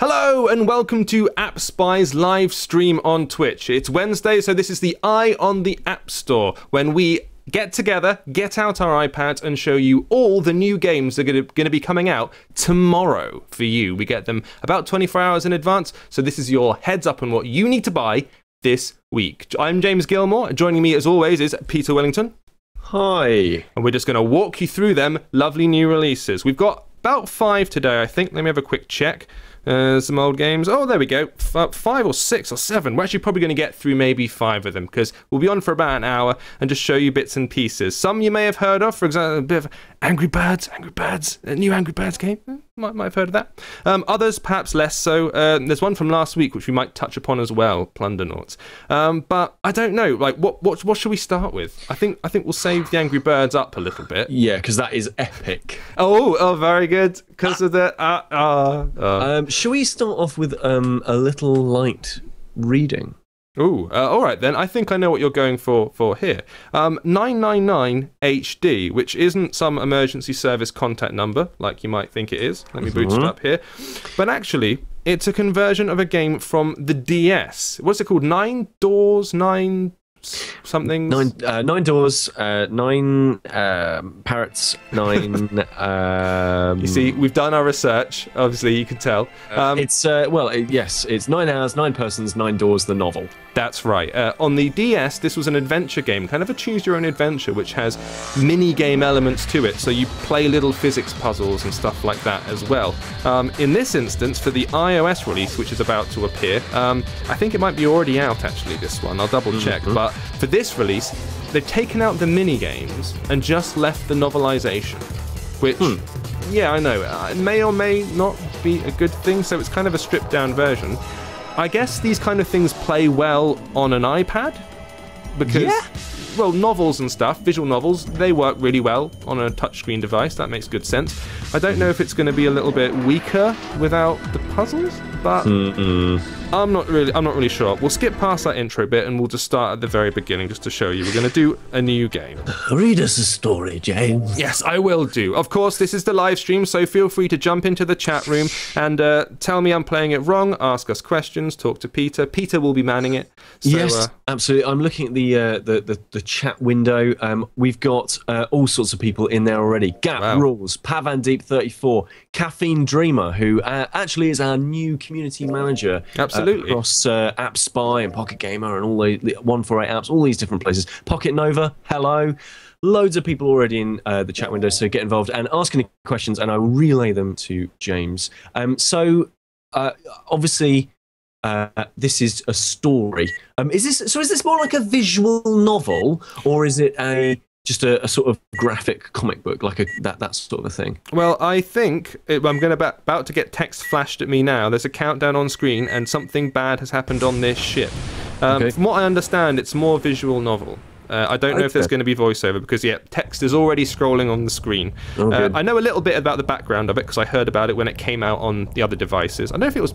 Hello and welcome to App Spy's live stream on Twitch. It's Wednesday, so this is the Eye on the App Store when we get together, get out our iPads, and show you all the new games that are going to be coming out tomorrow for you. We get them about 24 hours in advance, so this is your heads up on what you need to buy this week. I'm James Gilmore. Joining me, as always, is Peter Wellington. Hi. And we're just going to walk you through them lovely new releases. We've got about five today, I think. Let me have a quick check. Uh, some old games. Oh, there we go. F- uh, five or six or seven. We're actually probably going to get through maybe five of them because we'll be on for about an hour and just show you bits and pieces. Some you may have heard of, for example, a bit of Angry Birds, Angry Birds, a new Angry Birds game. Eh, might, might have heard of that. Um, others, perhaps less so. Uh, there's one from last week which we might touch upon as well, Plundernauts. Um, but I don't know. Like, what, what, what should we start with? I think, I think we'll save the Angry Birds up a little bit. Yeah, because that is epic. Oh, oh, very good. Because of the. Uh, uh, uh. Um, shall we start off with um, a little light reading? Ooh, uh, all right then. I think I know what you're going for for here. Um, 999 HD, which isn't some emergency service contact number like you might think it is. Let me boot it up here. But actually, it's a conversion of a game from the DS. What's it called? Nine Doors, Nine something. Nine, uh, nine doors, uh, nine um, parrots, nine. um, You see, we've done our research. Obviously, you can tell. Um, it's uh, well, it, yes, it's nine hours, nine persons, nine doors. The novel. That's right. Uh, on the DS, this was an adventure game, kind of a choose your own adventure, which has mini game elements to it. So you play little physics puzzles and stuff like that as well. Um, in this instance, for the iOS release, which is about to appear, um, I think it might be already out actually, this one. I'll double check. But for this release, they've taken out the mini games and just left the novelization, which. Yeah, I know. Uh, It may or may not be a good thing, so it's kind of a stripped down version. I guess these kind of things play well on an iPad because, Yeah. well, novels and stuff, visual novels, they work really well on a touchscreen device. That makes good sense. I don't know if it's going to be a little bit weaker without the puzzles, but I'm not really, I'm not really sure. We'll skip past that intro bit and we'll just start at the very beginning just to show you. We're going to do a new game. Read us a story, James. Yes, I will do. Of course, this is the live stream, so feel free to jump into the chat room and uh, tell me I'm playing it wrong, ask us questions, talk to Peter. Peter will be manning it. So, yes, uh, absolutely. I'm looking at the uh, the, the the chat window. Um, we've got uh, all sorts of people in there already. Gap Wow. Rules, Pavandeep34, Caffeine Dreamer, who uh, actually is our new community manager. uh, Absolutely. across uh, App Spy and Pocket Gamer and all the, the 148 apps, all these different places. Pocket Nova, hello. Loads of people already in uh, the chat window, so get involved and ask any questions, and I will relay them to James. Um, so, uh, obviously, uh, this is a story. Um, is this so? Is this more like a visual novel, or is it a just a, a sort of graphic comic book, like a that that sort of a thing? well, I think it, I'm going to about to get text flashed at me now. There's a countdown on screen, and something bad has happened on this ship. Um, Okay. From what I understand, it's more visual novel. Uh, I don't know if there's going to be voiceover because, yeah, text is already scrolling on the screen. Oh, uh. I know a little bit about the background of it because I heard about it when it came out on the other devices. I don't know if it was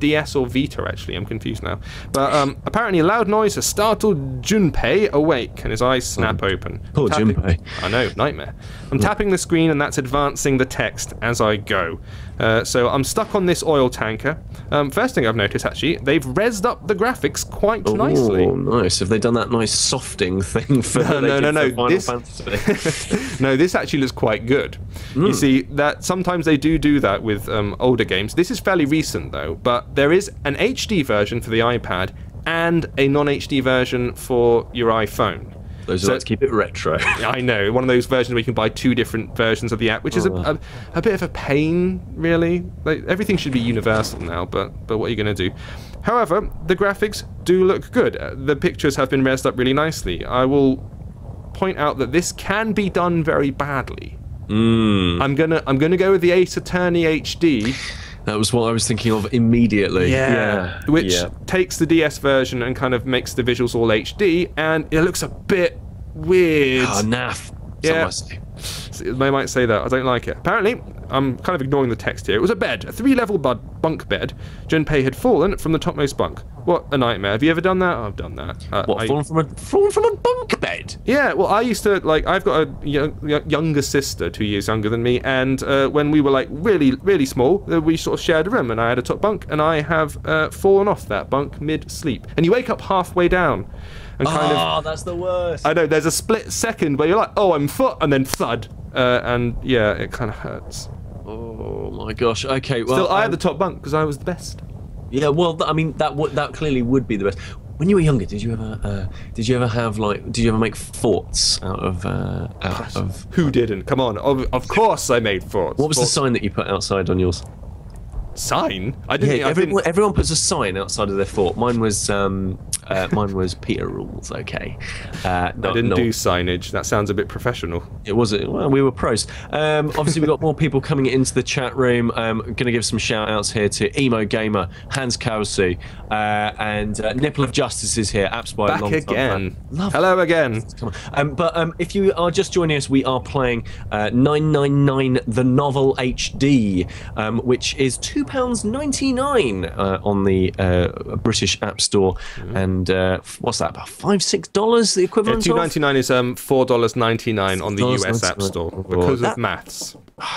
DS or Vita, actually. I'm confused now. But um, apparently, a loud noise has startled Junpei awake and his eyes snap open. Poor Tapping- Junpei. I know, nightmare. I'm tapping the screen and that's advancing the text as I go. Uh, so I'm stuck on this oil tanker. Um, first thing I've noticed, actually, they've rezzed up the graphics quite nicely. Oh, nice. Have they done that nice softing thing for No, no, no, no, Final this- Fantasy? no, this actually looks quite good. You see that sometimes they do do that with um, older games. This is fairly recent though, but there is an HD version for the iPad and a non-HD version for your iPhone. Those So- to keep it retro. I know one of those versions where you can buy two different versions of the app, which is a, a, a bit of a pain, really. Like, everything should be universal now, but but what are you going to do? However, the graphics do look good. Uh, The pictures have been raised up really nicely. I will point out that this can be done very badly. Mm. I'm gonna I'm gonna go with the Ace Attorney HD, That was what I was thinking of immediately. Yeah. which yeah. takes the DS version and kind of makes the visuals all HD, and it looks a bit weird. Ah, naff. Yeah. Some might say. They might say that. I don't like it. Apparently, I'm kind of ignoring the text here. It was a bed, a three-level bunk bed. Junpei had fallen from the topmost bunk. What a nightmare. Have you ever done that? Oh, I've done that. Uh, What, I- fallen from a fallen from a bunk bed. Yeah, well, I used to like. I've got a young, younger sister, two years younger than me, and uh, when we were like really, really small, uh, we sort of shared a room, and I had a top bunk, and I have uh, fallen off that bunk mid-sleep, and you wake up halfway down, and kind of. Oh, that's the worst. I know there's a split second where you're like, oh, I'm foot, and then thud, uh, and yeah, it kind of hurts. Oh my gosh. Okay. Well, Still, I had um, the top bunk because I was the best. Yeah, well, I mean, that would that clearly would be the best. When you were younger, did you ever uh, did you ever have like did you ever make forts out of uh, out of Who didn't? Come on, of, of course I made forts. what was the sign that you put outside on yours? Sign? I didn't. Yeah, I didn't everyone, everyone puts a sign outside of their fort. Mine was um, uh, mine was Peter rules. Okay, uh, no, I didn't no, do signage. That sounds a bit professional. It was it. Well, we were pros. Um, obviously, we got more people coming into the chat room. Um, going to give some shout outs here to Emo Gamer, Hans Kowsu, uh, and uh, Nipple of Justice is here. Apps by Back long again. Hello again. Come on. Um, but um, if you are just joining us, we are playing uh, 999 The Novel HD, um, which is £2.99 uh, on the uh, British App Store. And uh, what's that, about 5 $6 the Yeah, equivalent two of? ninety nine is um four dollars ninety nine on the US App Store because That- of maths.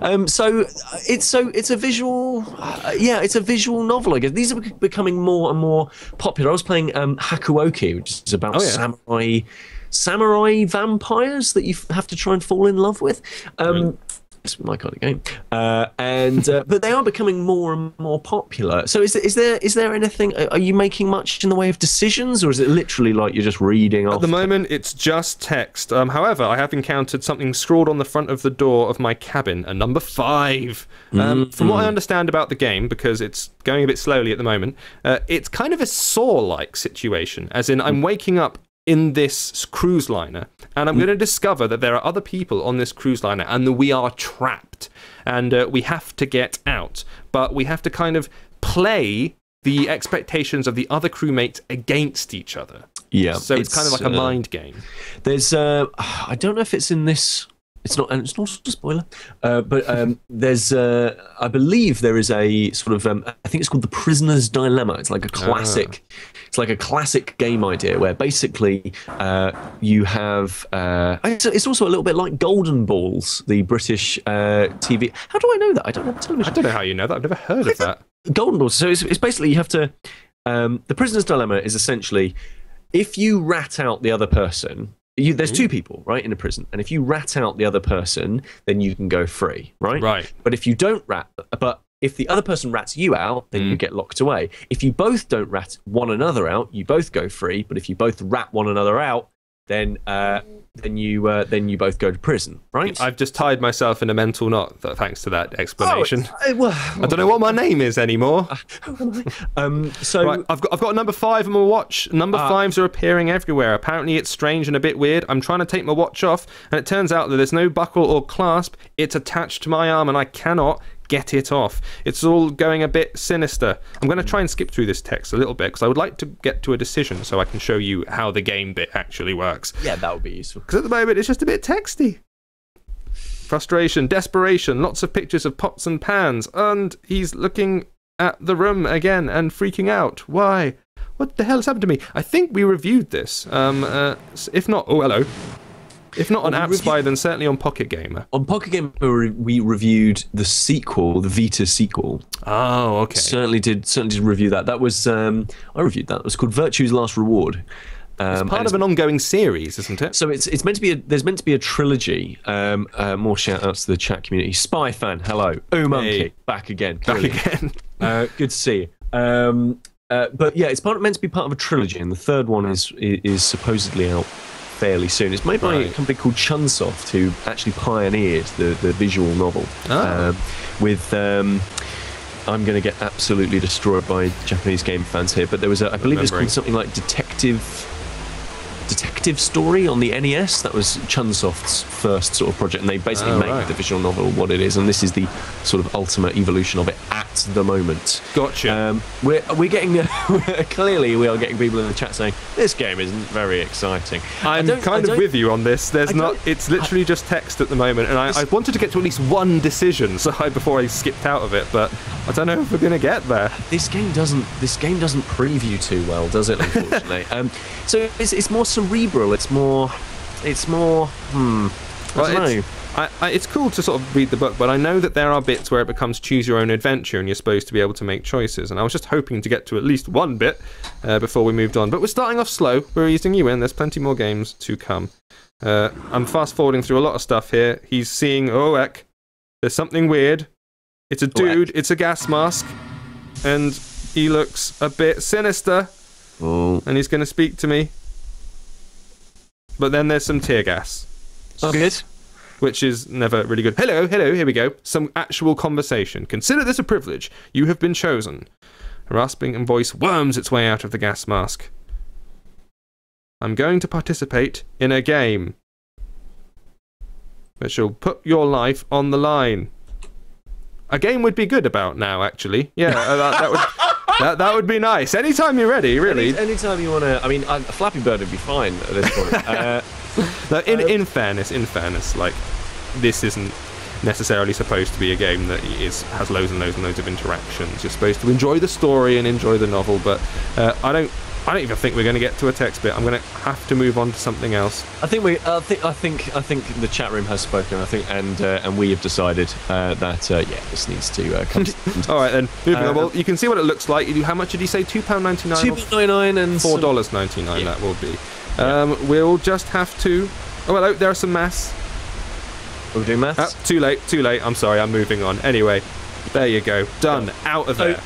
Um, so uh, it's so it's a visual, uh, yeah, it's a visual novel. I guess these are becoming more and more popular. I was playing um, Hakuoki, which is about Oh, yeah. samurai samurai vampires that you have to try and fall in love with. Um, It's my kind of game, uh, and uh, but they are becoming more and more popular. So is, is there is there anything? Are you making much in the way of decisions, or is it literally like you're just reading off? At the moment, it's just text. Um, however, I have encountered something scrawled on the front of the door of my cabin, a number five. Um, From what I understand about the game, because it's going a bit slowly at the moment, uh, it's kind of a Saw-like situation. As in, I'm waking up in this cruise liner, and I'm going to discover that there are other people on this cruise liner, and that we are trapped, and uh, we have to get out. But we have to kind of play the expectations of the other crewmates against each other. yeah, So it's, kind of like a uh, mind game. There's, uh, I don't know if it's in this. It's not, and it's not a spoiler, uh, but um, there's, uh, I believe there is a sort of, um, I think it's called the Prisoner's Dilemma. It's like a classic, it's like a classic game idea where basically uh, you have, uh, it's, it's also a little bit like Golden Balls, the British uh, TV. How do I know that? I don't have television. I don't know how you know that. I've never heard of that. Golden Balls. So it's, it's basically you have to. Um, the prisoner's dilemma is essentially if you rat out the other person. You, there's two people, right, in a prison, and if you rat out the other person, then you can go free, right? Right. But if you don't rat, but if the other person rats you out, then you get locked away. If you both don't rat one another out, you both go free. But if you both rat one another out, then uh, then you uh, then you both go to prison, right? I've just tied myself in a mental knot th- thanks to that explanation. Oh, uh, well, I don't know what my name is anymore. um, so Right, I've got I've got number five on my watch. Number Ah. fives are appearing everywhere. Apparently, it's strange and a bit weird. I'm trying to take my watch off, and it turns out that there's no buckle or clasp. It's attached to my arm, and I cannot get it off. It's all going a bit sinister. I'm going to try and skip through this text a little bit because I would like to get to a decision so I can show you how the game bit actually works. yeah, that would be useful. Because at the moment, it's just a bit texty. Frustration, desperation, lots of pictures of pots and pans, and he's looking at the room again and freaking out. Why? What the hell's happened to me? I think we reviewed this. Um, uh, if not, oh hello. If not on we App reviewed- then certainly on Pocket Gamer. On Pocket Gamer, we we reviewed the sequel, the Vita sequel. Oh, okay. Certainly did certainly did review that. That was um, I reviewed that. It was called Virtue's Last Reward. Um, it's part of an ongoing series, isn't it? so it's it's meant to be a, there's meant to be a trilogy. Um, uh, more shout outs to the chat community. Spy fan, hello. Oh monkey, Hey. back again. Back again. Uh, good to see you. Um, uh, but yeah, it's part, meant to be part of a trilogy, and the third one is is, is supposedly out fairly soon. It's made by a company called Chunsoft, who actually pioneered the, the visual novel. Oh. Um, with um, I'm going to get absolutely destroyed by Japanese game fans here, but there was a, I believe it's called something like Detective Detective Story on the NES. That was Chunsoft's first sort of project, and they basically Oh, made right. the visual novel what it is. And this is the sort of ultimate evolution of it at the moment. Gotcha. Um, we're we're getting clearly we are getting people in the chat saying this game isn't very exciting. I I'm kind of with you on this. There's not. It's literally just text at the moment, and I, I wanted to get to at least one decision, so I, before I skipped out of it. But I don't know if we're gonna get there. This game doesn't this game doesn't preview too well, does it? Unfortunately, um, so it's, it's more cerebral. It's more it's more hmm. I Well, don't know. it's, I, I, it's cool to sort of read the book, but I know that there are bits where it becomes choose your own adventure, and you're supposed to be able to make choices. And I was just hoping to get to at least one bit uh, before we moved on. But we're starting off slow. We're easing you in. There's plenty more games to come. Uh, I'm fast forwarding through a lot of stuff here. He's seeing Oek. There's something weird. It's a dude. It's a gas mask, and he looks a bit sinister. Oh, And he's going to speak to me. But then there's some tear gas oh good. Which is never really good. Hello, hello, here we go. Some actual conversation. Consider this a privilege. You have been chosen. A rasping and voice worms its way out of the gas mask. I'm going to participate in a game that shall put your life on the line. A game would be good about now, actually. Yeah, uh, that, that would that, that would be nice. Anytime you're ready, really. Any, anytime you want to, I mean, uh, Flappy Bird would be fine at this point. uh, No, in, in fairness, in fairness, like this isn't necessarily supposed to be a game that is has loads and loads and loads of interactions. You're supposed to enjoy the story and enjoy the novel, but uh, I don't. I don't even think we're going to get to a text bit. I'm going to have to move on to something else. I think we, I think, I think, I think the chat room has spoken. I think, and uh, and we have decided uh, that uh, yeah, this needs to uh, come. to All right, then. Moving Uh, on. Well, you can see what it looks like. You- How much did he say? Two pound ninety nine. Two ninety nine and Four dollars ninety nine. Yeah. That will be. Um, we'll just have to. Oh hello, there are some maths. We're doing maths. Ah, too late, too late. I'm sorry, I'm moving on. Anyway, there you go. Done. Out of So- there.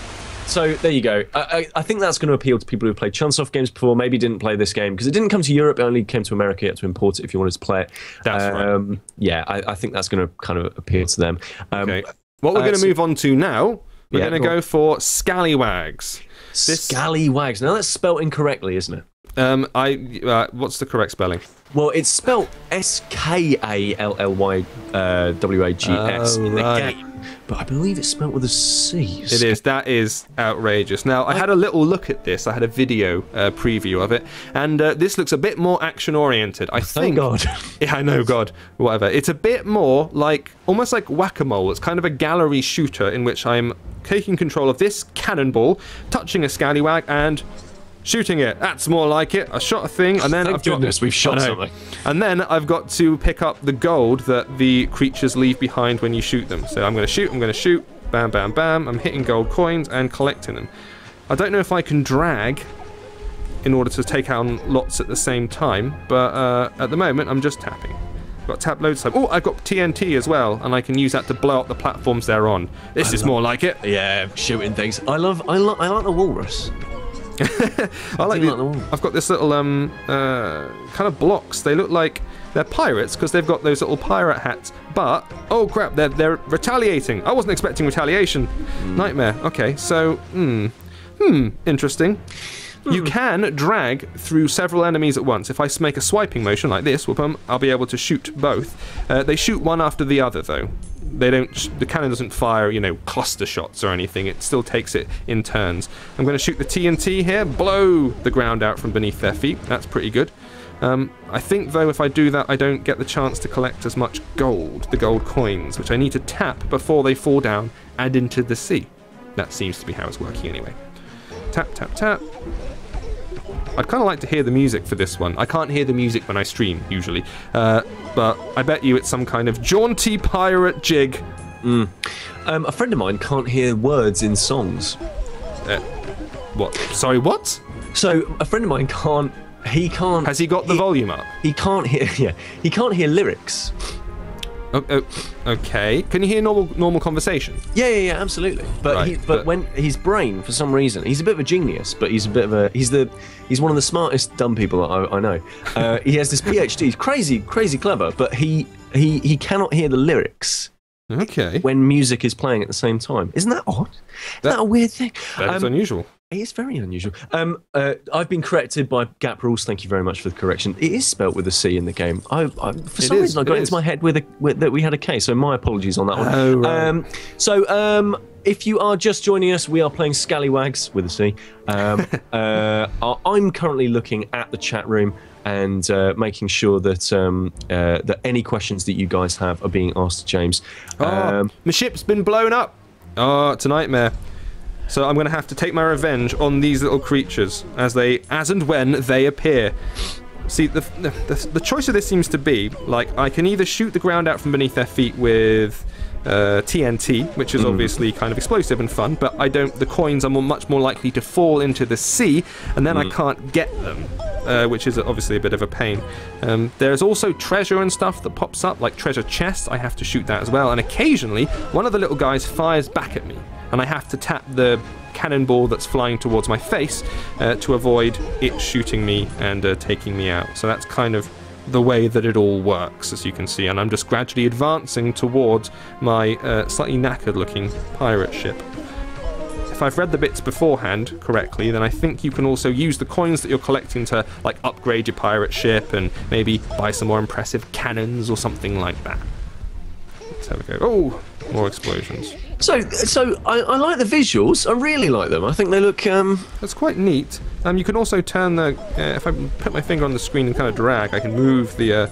So there you go. I, I, I think that's going to appeal to people who played Chunsoft games before, maybe didn't play this game because it didn't come to Europe. It only came to America. You had to import it if you wanted to play it. That's right. um, Yeah, I, I think that's going to kind of appeal to them. Um, Okay. What we're uh, going to so- move on to now, we're Yeah, going to go go for Scallywags. This- Scallywags. Now that's spelt incorrectly, isn't it? Um, I uh, what's the correct spelling? Well, it's spelt S K A L L Y uh, W A G S Oh, in the game, but I believe it's spelled with a C. It is. That is outrageous. Now, I had a little look at this. I had a video uh, preview of it, and uh, this looks a bit more action oriented. I Thank think. God. Yeah, I know, God, whatever. It's a bit more like almost like whack a mole. It's kind of a gallery shooter in which I'm taking control of this cannonball, touching a scallywag, and shooting it. That's more like it. I shot a thing, and then Thank I've got- goodness we've shot I something. And then I've got to pick up the gold that the creatures leave behind when you shoot them. So I'm going to shoot, I'm going to shoot, bam, bam, bam. I'm hitting gold coins and collecting them. I don't know if I can drag in order to take out lots at the same time, but uh, at the moment I'm just tapping. Got tap loads of time. Oh, I've got TNT as well, and I can use that to blow up the platforms they're on. This is more like it. Yeah, shooting things. I love. I love, I like the walrus. I like the, like. I've got this little um uh kind of blocks. They look like they're pirates because they've got those little pirate hats. But oh crap, they're they're retaliating. I wasn't expecting retaliation. Hmm. Nightmare. Okay, so hmm hmm interesting. Hmm. You can drag through several enemies at once. If I make a swiping motion like this, whoop I'll be able to shoot both. Uh, they shoot one after the other, though. They don't. The cannon doesn't fire, you know, cluster shots or anything. It still takes it in turns. I'm going to shoot the TNT here, blow the ground out from beneath their feet. That's pretty good. Um, I think, though, if I do that, I don't get the chance to collect as much gold, the gold coins, which I need to tap before they fall down and into the sea. That seems to be how it's working anyway. Tap, tap, tap. I'd kind of like to hear the music for this one. I can't hear the music when I stream, usually. Uh, but I bet you it's some kind of jaunty pirate jig. Um, a friend of mine can't hear words in songs. Uh, what? Sorry, what? So a friend of mine can't. He can't. Has he got the volume up? He can't hear. Yeah, he can't hear lyrics. Oh, oh, okay. Can you hear normal normal conversation? Yeah, yeah, yeah, absolutely. But Right, he, but, but- when his brain, for some reason, he's a bit of a genius, but he's a bit of a he's the he's one of the smartest dumb people I, I know. Uh, he has this PhD. He's crazy, crazy clever, but he he he cannot hear the lyrics Okay. when music is playing at the same time. Isn't that odd? Isn't that, That- a weird thing? That is Um, unusual. It is very unusual. Um, uh, I've been corrected by Gap Rules. Thank you very much for the correction. It is spelt with a C in the game. I, I for some is, reason, I it got is. into my head with, a, with that we had a K. So my apologies on that one. Oh, right. Um, so um, if you are just joining us, we are playing Scallywags with a C. Um, uh, I'm currently looking at the chat room and uh, making sure that um, uh, that any questions that you guys have are being asked to James. Oh, Um, my ship's been blown up. Oh, it's a nightmare. So I'm going to have to take my revenge on these little creatures as they, as and when they appear. See, the, the, the choice of this seems to be like I can either shoot the ground out from beneath their feet with uh, TNT, which is obviously kind of explosive and fun, but I don't. The coins are more, much more likely to fall into the sea, and then I can't get them, uh, which is obviously a bit of a pain. Um, there's also treasure and stuff that pops up, like treasure chests. I have to shoot that as well, and occasionally one of the little guys fires back at me, and I have to tap the cannonball that's flying towards my face uh, to avoid it shooting me and uh, taking me out. So that's kind of the way that it all works, as you can see, and I'm just gradually advancing towards my uh, slightly knackered looking pirate ship. If I've read the bits beforehand correctly, then I think you can also use the coins that you're collecting to like upgrade your pirate ship and maybe buy some more impressive cannons or something like that. Let's have a go. Oh, more explosions. So, so I, I like the visuals. I really like them. I think they look. Um, That's quite neat. Um, you can also turn the. Uh, if I put my finger on the screen and kind of drag, I can move the uh,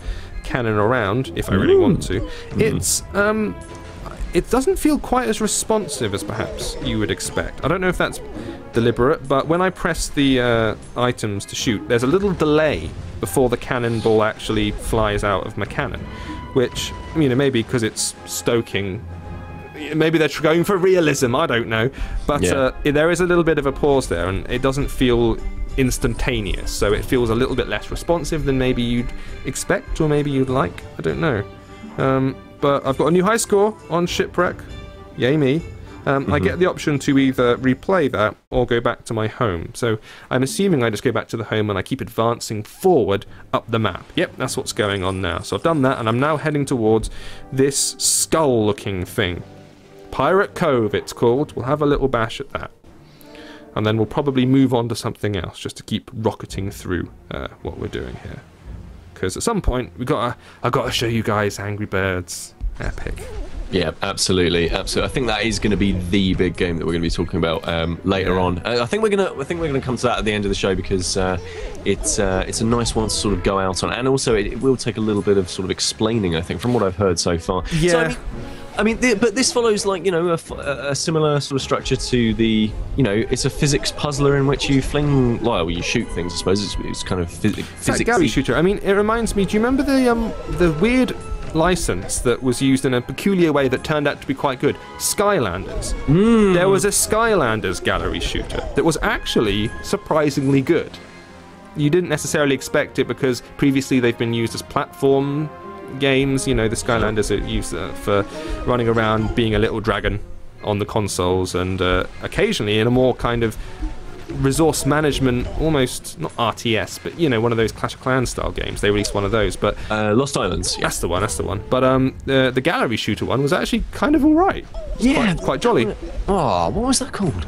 cannon around if I really want to. It's um, it doesn't feel quite as responsive as perhaps you would expect. I don't know if that's deliberate, but when I press the uh, items to shoot, there's a little delay before the cannonball actually flies out of my cannon, which you know maybe because it's stoking maybe they're going for realism. I don't know, but Yeah. uh, there is a little bit of a pause there, and it doesn't feel instantaneous. So it feels a little bit less responsive than maybe you'd expect, or maybe you'd like. I don't know. Um, but I've got a new high score on shipwreck. Yay me! Um, I get the option to either replay that or go back to my home. So I'm assuming I just go back to the home and I keep advancing forward up the map. Yep, that's what's going on now. So I've done that and I'm now heading towards this skull looking thing. Pirate Cove, it's called. We'll have a little bash at that. And then we'll probably move on to something else just to keep rocketing through uh, what we're doing here. Because at some point, we gotta, I gotta show you guys Angry Birds. Epic. Yeah, absolutely, absolutely. I think that is going to be the big game that we're going to be talking about um, later Yeah. on. Uh, I think we're gonna, I think we're gonna come to that at the end of the show because uh, it's uh, it's a nice one to sort of go out on, and also it, it will take a little bit of sort of explaining. I think from what I've heard so far. So, I Yeah. mean, I mean, the, but this follows like you know a similar sort of structure to the you know it's a physics puzzler in which you fling well you shoot things I suppose it's, it's kind of phys- physics. Galley shooter. I mean, it reminds me. Do you remember the um the weird license that was used in a peculiar way that turned out to be quite good? Skylanders. There was a Skylanders gallery shooter that was actually surprisingly good. You didn't necessarily expect it because previously they've been used as platform games. You know, the Skylanders are used uh, for running around being a little dragon on the consoles, and uh, occasionally in a more kind of resource management, almost not RTS, but you know, one of those Clash of Clans style games. They released one of those, but Uh, Lost Islands. Yeah. that's the one. That's the one. But um, the the gallery shooter one was actually kind of all right. Yeah. quite, quite jolly. Oh, what was that called?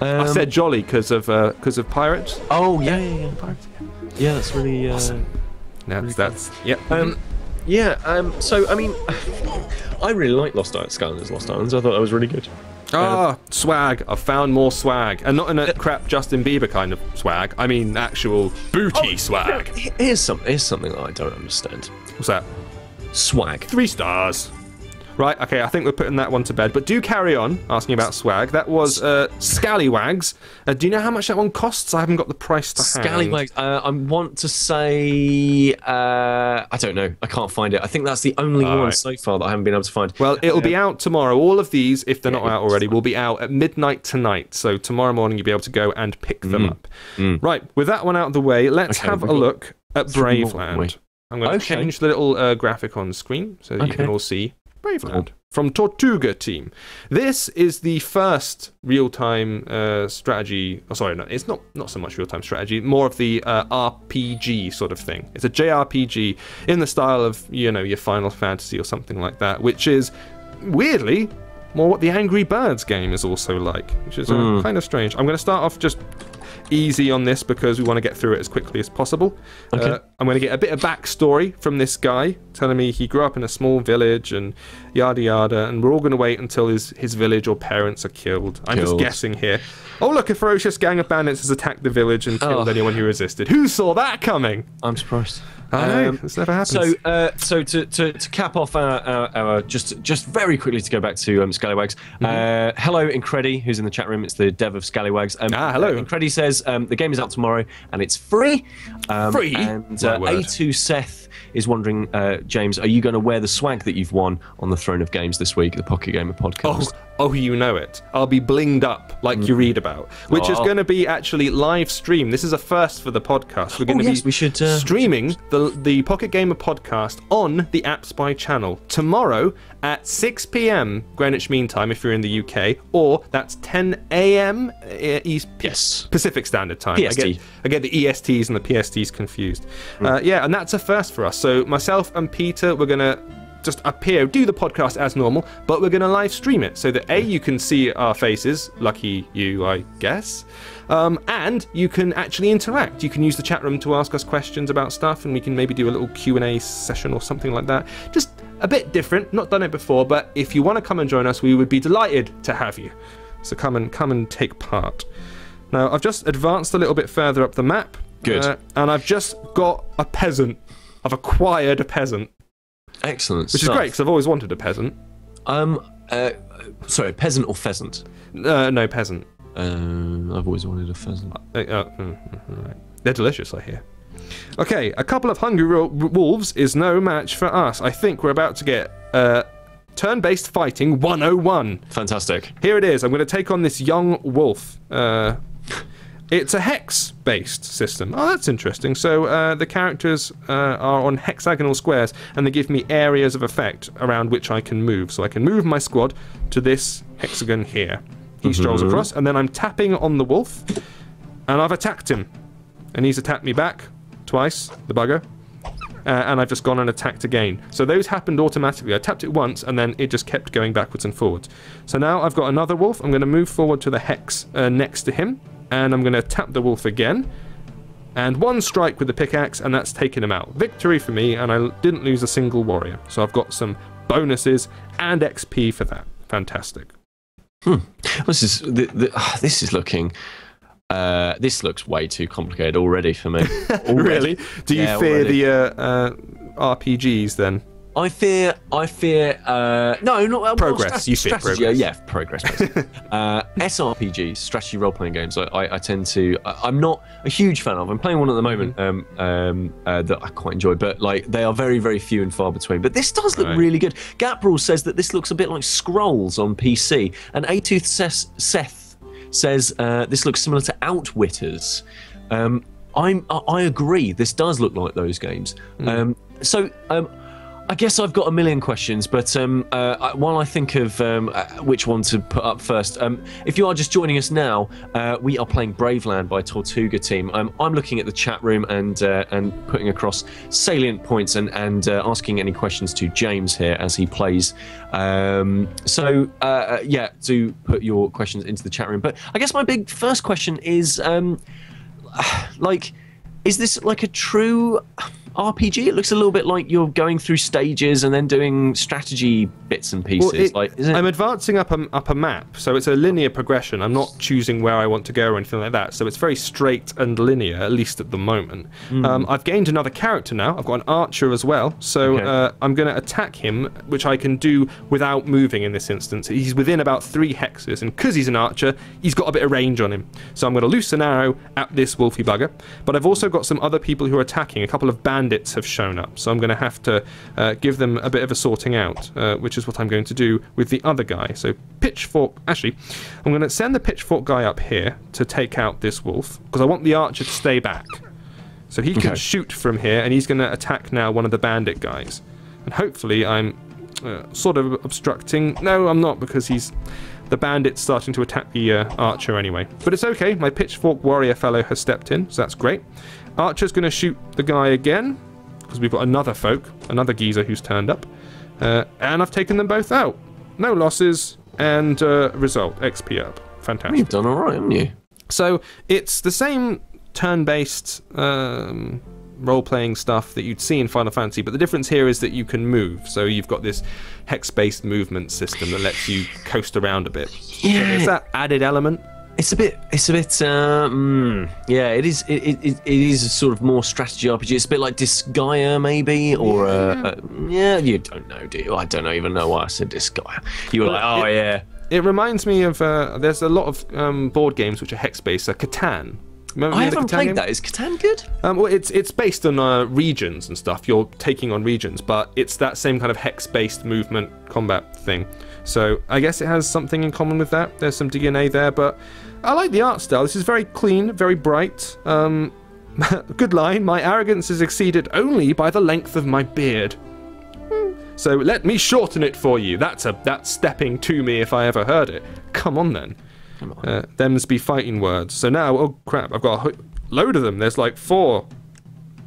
I Um, said jolly because of because of pirates. Oh yeah, yeah, yeah. Pirates. Yeah, yeah that's really uh, Awesome. That's that's yep. Um, yeah. Um. So I mean, I really like Lost Islands, Skylanders Lost Islands. I thought that was really good. Ah, swag. I've found more swag. And not in a crap Justin Bieber kind of swag. I mean actual booty swag. Here- Here's some. Here's something that I don't understand. What's that? Swag. Three stars. Right, okay, I think we're putting that one to bed. But do carry on asking about swag. That was uh, Scallywags. Uh, do you know how much that one costs? I haven't got the price to hand. Scallywags. Uh, I want to say. Uh, I don't know. I can't find it. I think that's the only All one right. so far that I haven't been able to find. Well, it'll be out tomorrow. All of these, if they're not out already, will be out at midnight tonight. So tomorrow morning you'll be able to go and pick them up. Right, with that one out of the way, let's Mm. Okay, have a look at Braveland. I'm going to Okay. change the little uh, graphic on screen so that you can all see Braveland from Tortuga Team. This is the first real-time uh, strategy. Oh, sorry, no, it's not not so much real-time strategy. More of the uh, RPG sort of thing. It's a JRPG in the style of you know your Final Fantasy or something like that, which is weirdly more what the Angry Birds game is also like, which is uh, kind of strange. I'm going to start off just easy on this because we want to get through it as quickly as possible. Okay. Uh, I'm going to get a bit of backstory from this guy telling me he grew up in a small village and yada yada, and we're all going to wait until his, his village or parents are killed. I'm Killed. just guessing here. Oh, look, a ferocious gang of bandits has attacked the village and killed Oh. anyone who resisted. Who saw that coming? I'm surprised. I know, Um, this never happens. So, uh, so to, to, to cap off our, our, our just just very quickly to go back to um, Scallywags. Mm-hmm. Uh, hello, Incredi, who's in the chat room. It's the dev of Scallywags. Um, Ah, hello. Incredi says um, the game is out tomorrow and it's free. Um, Free? And uh. A2 Seth is wondering, uh, James, are you going to wear the swag that you've won on the Throne of Games this week, the Pocket Gamer podcast? oh, you know it. I'll be blinged up like you read about, which is Oh. going to be actually live stream. This is a first for the podcast. We're going to yes, be we should, uh, streaming the the Pocket Gamer podcast on the App Spy channel tomorrow at 6 p.m. Greenwich Mean Time if you're in the UK, or that's 10 a.m. uh, East Yes. Pacific Standard Time. I get, I get the ESTs and the PSTs confused. Uh, yeah, and that's a first for us. So myself and Peter, we're gonna just appear, do the podcast as normal, but we're gonna live stream it so that a you can see our faces. Lucky you, I guess. Um, and you can actually interact. You can use the chat room to ask us questions about stuff, and we can maybe do a little Q and A session or something like that. Just a bit different. Not done it before, but if you want to come and join us, we would be delighted to have you. So come and come and take part. Now I've just advanced a little bit further up the map. Good. uh, and I've just got a peasant. I've acquired a peasant, Excellent. which is great because I've always wanted a peasant. Um, uh, sorry, peasant or pheasant? Uh, no peasant. Um, I've always wanted a pheasant. Uh, uh, mm, mm, right. They're delicious, I hear. Okay, a couple of hungry wolves is no match for us. I think we're about to get uh, turn-based fighting 101. Fantastic. Here it is. I'm going to take on this young wolf. Uh, it's a hex-based system. Oh, that's interesting. So uh, the characters uh, are on hexagonal squares, and they give me areas of effect around which I can move. So I can move my squad to this hexagon here. He strolls across, and then I'm tapping on the wolf, and I've attacked him, and he's attacked me back twice. The bugger. Uh, and I've just gone and attacked again. So those happened automatically. I tapped it once, and then it just kept going backwards and forwards. So now I've got another wolf. I'm going to move forward to the hex uh, next to him, and I'm going to tap the wolf again. And one strike with the pickaxe, and that's taken him out. Victory for me, and I didn't lose a single warrior. So I've got some bonuses and XP for that. Fantastic. Hmm. This is the, the, ah, this is looking. Uh, this looks way too complicated already for me. Already. Really? Do you Yeah, fear already. the uh, uh, RPGs then? I fear. I fear. Uh, no, not well, Progress. strate- You fear strategy, progress. Yeah, progress. uh, SRPGs, strategy role-playing games. I, I, I tend to. I, I'm not a huge fan of. I'm playing one at the moment Mm-hmm. um, um, uh, that I quite enjoy, but like they are very, very few and far between. But this does look Right. really good. Gaprul says that this looks a bit like Scrolls on PC, and Atooth Seth, Seth says uh, this looks similar to Outwitters. Um, I'm, I, I agree. This does look like those games. Um, so. Um, I guess I've got a million questions, but um, uh, while I think of um, uh, which one to put up first, um, if you are just joining us now, uh, we are playing Braveland by Tortuga Team. Um, I'm looking at the chat room and uh, and putting across salient points and and uh, asking any questions to James here as he plays. Um, so uh, yeah, do put your questions into the chat room. But I guess my big first question is um, like is this like a true RPG? It looks a little bit like you're going through stages and then doing strategy bits and pieces. Well, it- like, it? I'm advancing up a, up a map, so it's a linear progression. I'm not choosing where I want to go or anything like that. So it's very straight and linear, at least at the moment. Hmm. Um, I've gained another character now. I've got an archer as well, so Okay. uh, I'm going to attack him, which I can do without moving in this instance. He's within about three hexes, and because he's an archer, he's got a bit of range on him. So I'm going to loose an arrow at this wolfy bugger. But I've also got some other people who are attacking. A couple of bandits have shown up, so I'm going to have to uh, give them a bit of a sorting out, uh, which is what I'm going to do with the other guy. So pitchfork. Actually, I'm going to send the pitchfork guy up here to take out this wolf because I want the archer to stay back. So he can Okay. shoot from here, and he's going to attack now one of the bandit guys. And hopefully, I'm uh, sort of obstructing. No, I'm not because he's the bandit's starting to attack the uh, archer anyway. But it's okay. My pitchfork warrior fellow has stepped in, so that's great. Archer's going to shoot the guy again because we've got another folk, another geezer who's turned up, uh, and I've taken them both out. No losses, and uh, result XP up. Fantastic. You've done all right, haven't you? So it's the same turn-based um, role-playing stuff that you'd see in Final Fantasy, but the difference here is that you can move. So you've got this hex-based movement system that lets you coast around a bit. So Yeah. there's that added element. It's a bit. It's a bit. Uh, mm, yeah, it is. It, it, it is a sort of more strategy RPG. It's a bit like Disgaea, maybe, or yeah. Uh, uh, yeah. You don't know, do you? I don't even know why I said Disgaea. You were like, oh it- yeah. It reminds me of uh, there's a lot of um, board games which are hex-based. Uh, Catan. Remember I haven't played game? that. Is Catan good? Um, well, it's it's based on uh, regions and stuff. You're taking on regions, but it's that same kind of hex-based movement combat thing. So I guess it has something in common with that. There's some DNA there, but I like the art style. This is very clean, very bright. Um, good line. My arrogance is exceeded only by the length of my beard. So let me shorten it for you. That's a that's stepping to me if I ever heard it. Come on then. Come on. Uh, them's be fighting words. So now, oh crap, I've got a load of them. There's like four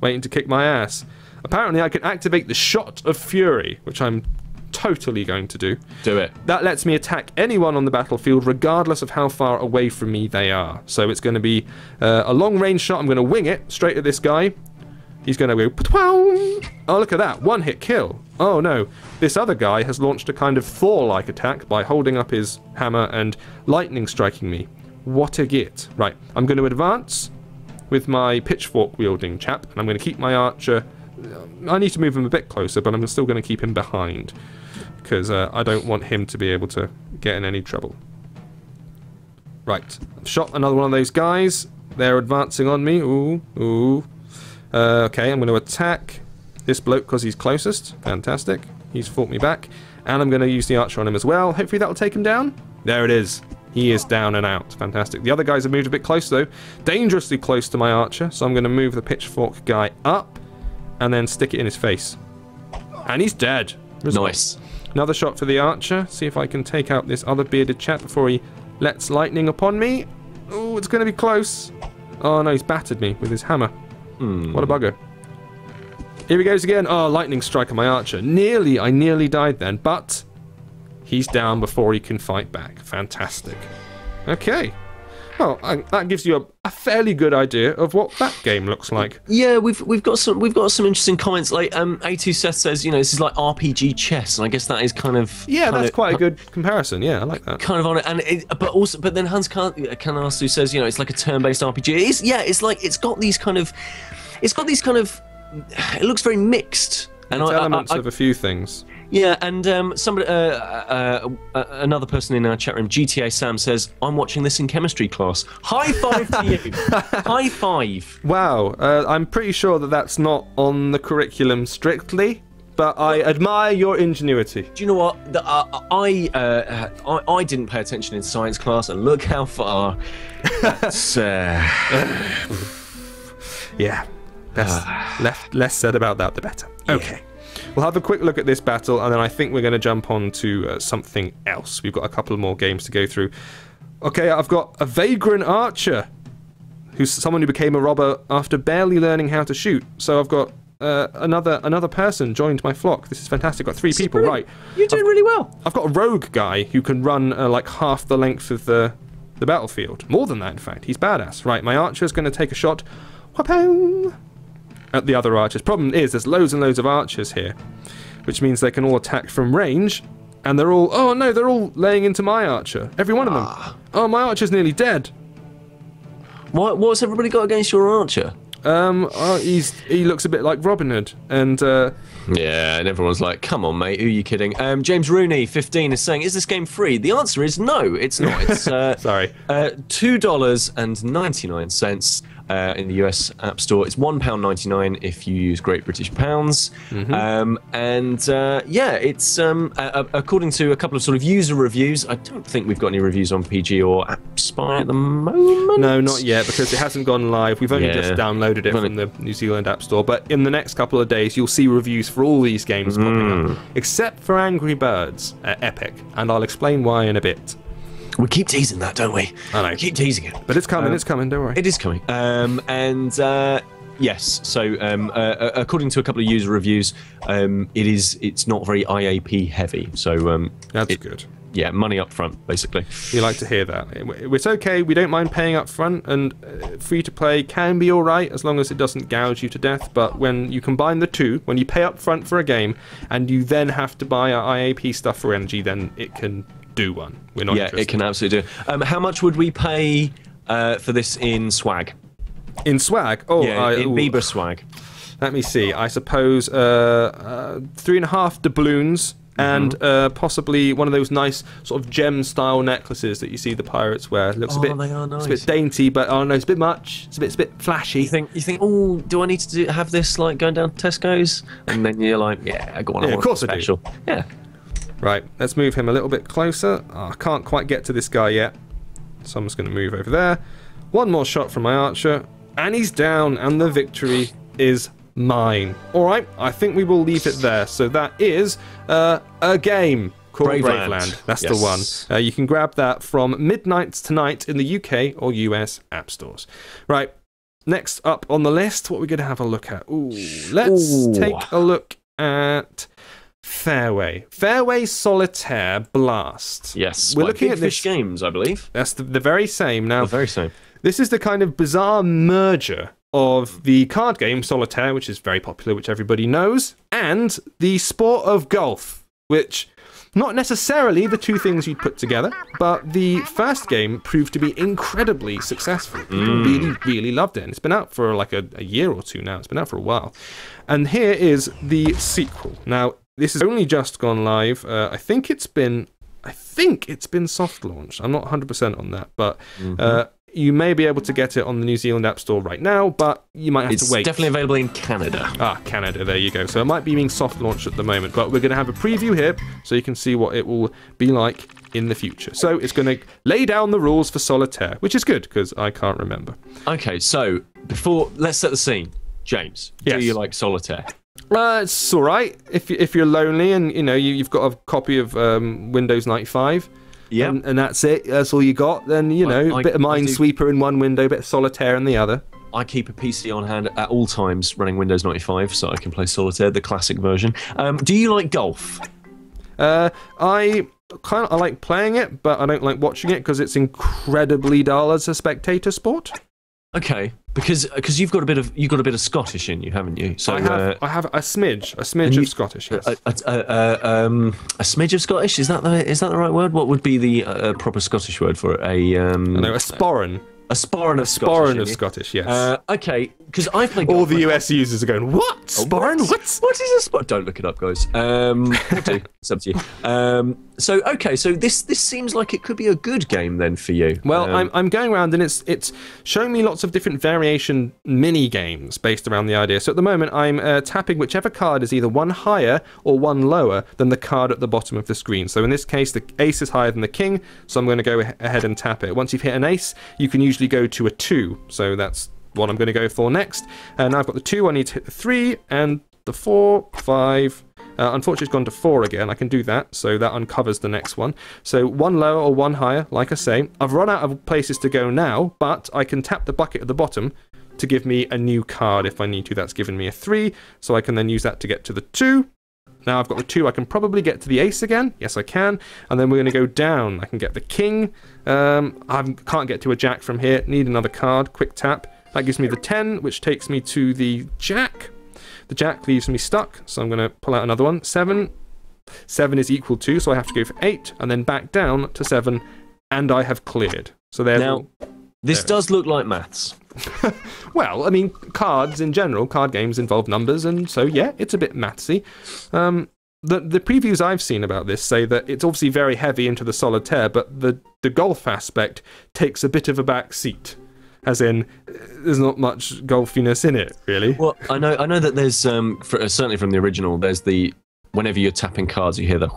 waiting to kick my ass. Apparently, I can activate the Shot of Fury, which I'm totally going to do. Do it. That lets me attack anyone on the battlefield, regardless of how far away from me they are. So it's going to be uh, a long range shot. I'm going to wing it straight at this guy. He's going to go. Oh, look at that. One hit kill. Oh no. This other guy has launched a kind of Thor like attack by holding up his hammer and lightning striking me. What a git. Right. I'm going to advance with my pitchfork wielding chap, and I'm going to keep my archer. I need to move him a bit closer, but I'm still going to keep him behind because uh, I don't want him to be able to get in any trouble. Right, I've shot another one of those guys. They're advancing on me. Ooh, ooh. Uh, okay, I'm going to attack this bloke because he's closest. Fantastic. He's fought me back. And I'm going to use the archer on him as well. Hopefully that'll take him down. There it is. He is down and out. Fantastic. The other guys have moved a bit close though. Dangerously close to my archer. So I'm going to move the pitchfork guy up and then stick it in his face. And he's dead. Result. Nice. Another shot for the archer. See if I can take out this other bearded chap before he lets lightning upon me. Oh, it's going to be close. Oh no, he's battered me with his hammer. Hmm. What a bugger. Here he goes again. Oh, lightning strike on my archer. Nearly, I nearly died then, but he's down before he can fight back. Fantastic. Okay. Well, I, that gives you a, a fairly good idea of what that game looks like. Yeah, we've we've got some we've got some interesting comments. Like um, A2 Seth says, you know, this is like RPG chess, and I guess that is kind of Yeah, kind that's of, quite a good comparison. Yeah, I like that. kind of on it. And it, but also, but then Hans Kanasu says, you know, it's like a turn-based RPG. It is, yeah, it's like it's got these kind of, it's got these kind of, it looks very mixed. And It's I, I- elements I- of a few things. Yeah, and um, somebody, uh, uh, uh, another person in our chat room, GTA Sam says, "I'm watching this in chemistry class. High five to you. High five. Wow, uh, I'm pretty sure that that's not on the curriculum strictly, but I admire your ingenuity. Do you know what? The, uh, I, uh, I I didn't pay attention in science class, and look how far. Uh, Yeah, best left less said about that, the better. Okay, we'll have a quick look at this battle, and then I think we're going to jump on to uh, something else. We've got a couple more games to go through. Okay, I've got a vagrant archer, who's someone who became a robber after barely learning how to shoot. So I've got. Uh, another another person joined my flock. This is fantastic. Got three people. Right, you're doing really well. I've got a rogue guy who can run uh, like half the length of the the battlefield. More than that, in fact. He's badass. Right, my archer's going to take a shot. Whoopoo! At the other archers. Problem is, there's loads and loads of archers here, which means they can all attack from range. And they're all. Oh no, they're all laying into my archer. Every one of them. Oh, my archer's nearly dead. What, what's everybody got against your archer? Um, oh, he's he looks a bit like Robin Hood, and uh, Yeah, and everyone's like, "Come on, mate, who are you kidding?" Um, James Rooney, fifteen, is saying, "Is this game free?" The answer is no, it's not. It's uh, Sorry. uh, two dollars and ninety nine cents uh, in the US App Store. It's one pound ninety nine if you use Great British pounds. Um, and uh, yeah, it's um, uh, according to a couple of sort of user reviews. I don't think we've got any reviews on PG or App Spy at the moment. No, not yet, because it hasn't gone live. We've only Yeah. just downloaded it Well, from the New Zealand App Store. But in the next couple of days, you'll see reviews for all these games popping up, except for Angry Birds Epic, and I'll explain why in a bit. We keep teasing that, don't we? I know. We keep teasing it. But it's coming, it's coming, don't worry. It is coming. Um, and uh, yes, so um, uh, according to a couple of user reviews, um, it is it's not very IAP heavy. So um, That's it- good. yeah, money up front, basically. You like to hear that. It's okay. We don't mind paying up front, and uh, free to play can be all right as long as it doesn't gouge you to death. But when you combine the two, when you pay up front for a game and you then have to buy our IAP stuff for energy, then it can do one. We're not Yeah, interested. it can absolutely do. Um, how much would we pay uh, for this in swag? In swag, oh, Yeah, I, in ooh, Bieber swag. let me see. I suppose uh, uh, three and a half doubloons. And Mm-hmm. uh, possibly one of those nice sort of gem-style necklaces that you see the pirates wear. Looks Oh, a bit, they are it's a nice. bit dainty, but oh no, it's a bit much. It's a bit, it's a bit flashy. You think, you think, oh, do I need to do, have this like going down to Tesco's? And then you're like, yeah, I got one. Yeah, of want course I do. Yeah. Right, let's move him a little bit closer. Oh, I can't quite get to this guy yet. So I'm just going to move over there. One more shot from my archer. And he's down, and the victory is mine. Alright, I think we will leave it there. So that is uh, a game called Braveland. Braveland. That's Yes. the one. Uh, you can grab that from midnight tonight in the UK or US app stores. Right, next up on the list, what we're going to have a look at. Ooh, let's Ooh. take a look at Fairway. Fairway Solitaire Blast. Yes. We're looking at Fish this. Games, I believe. That's the, the very same. Now, The very same. this is the kind of bizarre merger of the card game Solitaire, which is very popular, which everybody knows, and the sport of golf, which not necessarily the two things you'd put together, but the first game proved to be incredibly successful. People mm. really, really loved it. And it's been out for like a, a year or two now. It's been out for a while. And here is the sequel. Now, this has only just gone live. Uh, I think it's been I think it's been soft launched. I'm not 100% on that, but uh, you may be able to get it on the New Zealand App Store right now, but you might have It's to wait. It's definitely available in Canada. Ah, Canada, there you go. So it might be being soft launched at the moment, but we're going to have a preview here so you can see what it will be like in the future. So it's going to lay down the rules for Solitaire, which is good because I can't remember. Okay, so before let's set the scene. James, Yes. do you like solitaire? Uh, it's all right if if you're lonely and you know you, you've got a copy of um, Windows 95. Yeah. and, and that's it. That's all you got. Then you know, I- a bit of Minesweeper in one window, a bit of Solitaire in the other. I keep a PC on hand at all times running Windows 95 so I can play solitaire, the classic version. Um, do you like golf? Uh, I kind of I like playing it, but I don't like watching it because it's incredibly dull as a spectator sport. Okay, because because you've got a bit of you've got a bit of Scottish in you, haven't you? So I have uh, I have a smidge, a smidge you- of Scottish. Yes. a, a, a, a, um, a smidge of Scottish is that the is that the right word? What would be the uh, proper Scottish word for it? A um, no, a sporran, a sporran of Scottish. sporran of? Scottish. Yes. Uh, okay, because I play All the US users are going, what? Sporran? What? What is a spot? Don't look it up, guys. Um, do. it's up to you. Um, so okay, so this this seems like it could be a good game then for you. Well, Um, I'm, I'm going around and it's it's showing me lots of different variation mini games based around the idea. So at the moment, I'm uh, tapping whichever card is either one higher or one lower than the card at the bottom of the screen. So in this case, the ace is higher than the king, so I'm going to go ahead and tap it. Once you've hit an ace, you can usually go to a two. So that's what I'm going to go for next. And I've got the two. I need to hit the three and the four, five. Uh, unfortunately, it's gone to four again. I can do that, so that uncovers the next one. So one lower or one higher, like I say. I've run out of places to go now, but I can tap the bucket at the bottom to give me a new card if I need to. That's given me a three, so I can then use that to get to the two. Now I've got the two. I can probably get to the ace again. Yes, I can. And then we're going to go down. I can get the king. Um, I can't get to a jack from here. Need another card. Quick tap. That gives me the 10, which takes me to the jack. The jack leaves me stuck, so I'm going to pull out another one. Seven. Seven is equal to, so I have to go for eight, and then back down to seven, and I have cleared. So there's now this does look like maths. well, I mean, cards in general, card games involve numbers, and so yeah, it's a bit mathsy. Um, the the previews I've seen about this say that it's obviously very heavy into the solitaire, but the the golf aspect takes a bit of a back seat, as in uh, there's not much golfiness in it, really. Well, I know I know that there's um for, certainly from the original there's the whenever you're tapping cards you hear the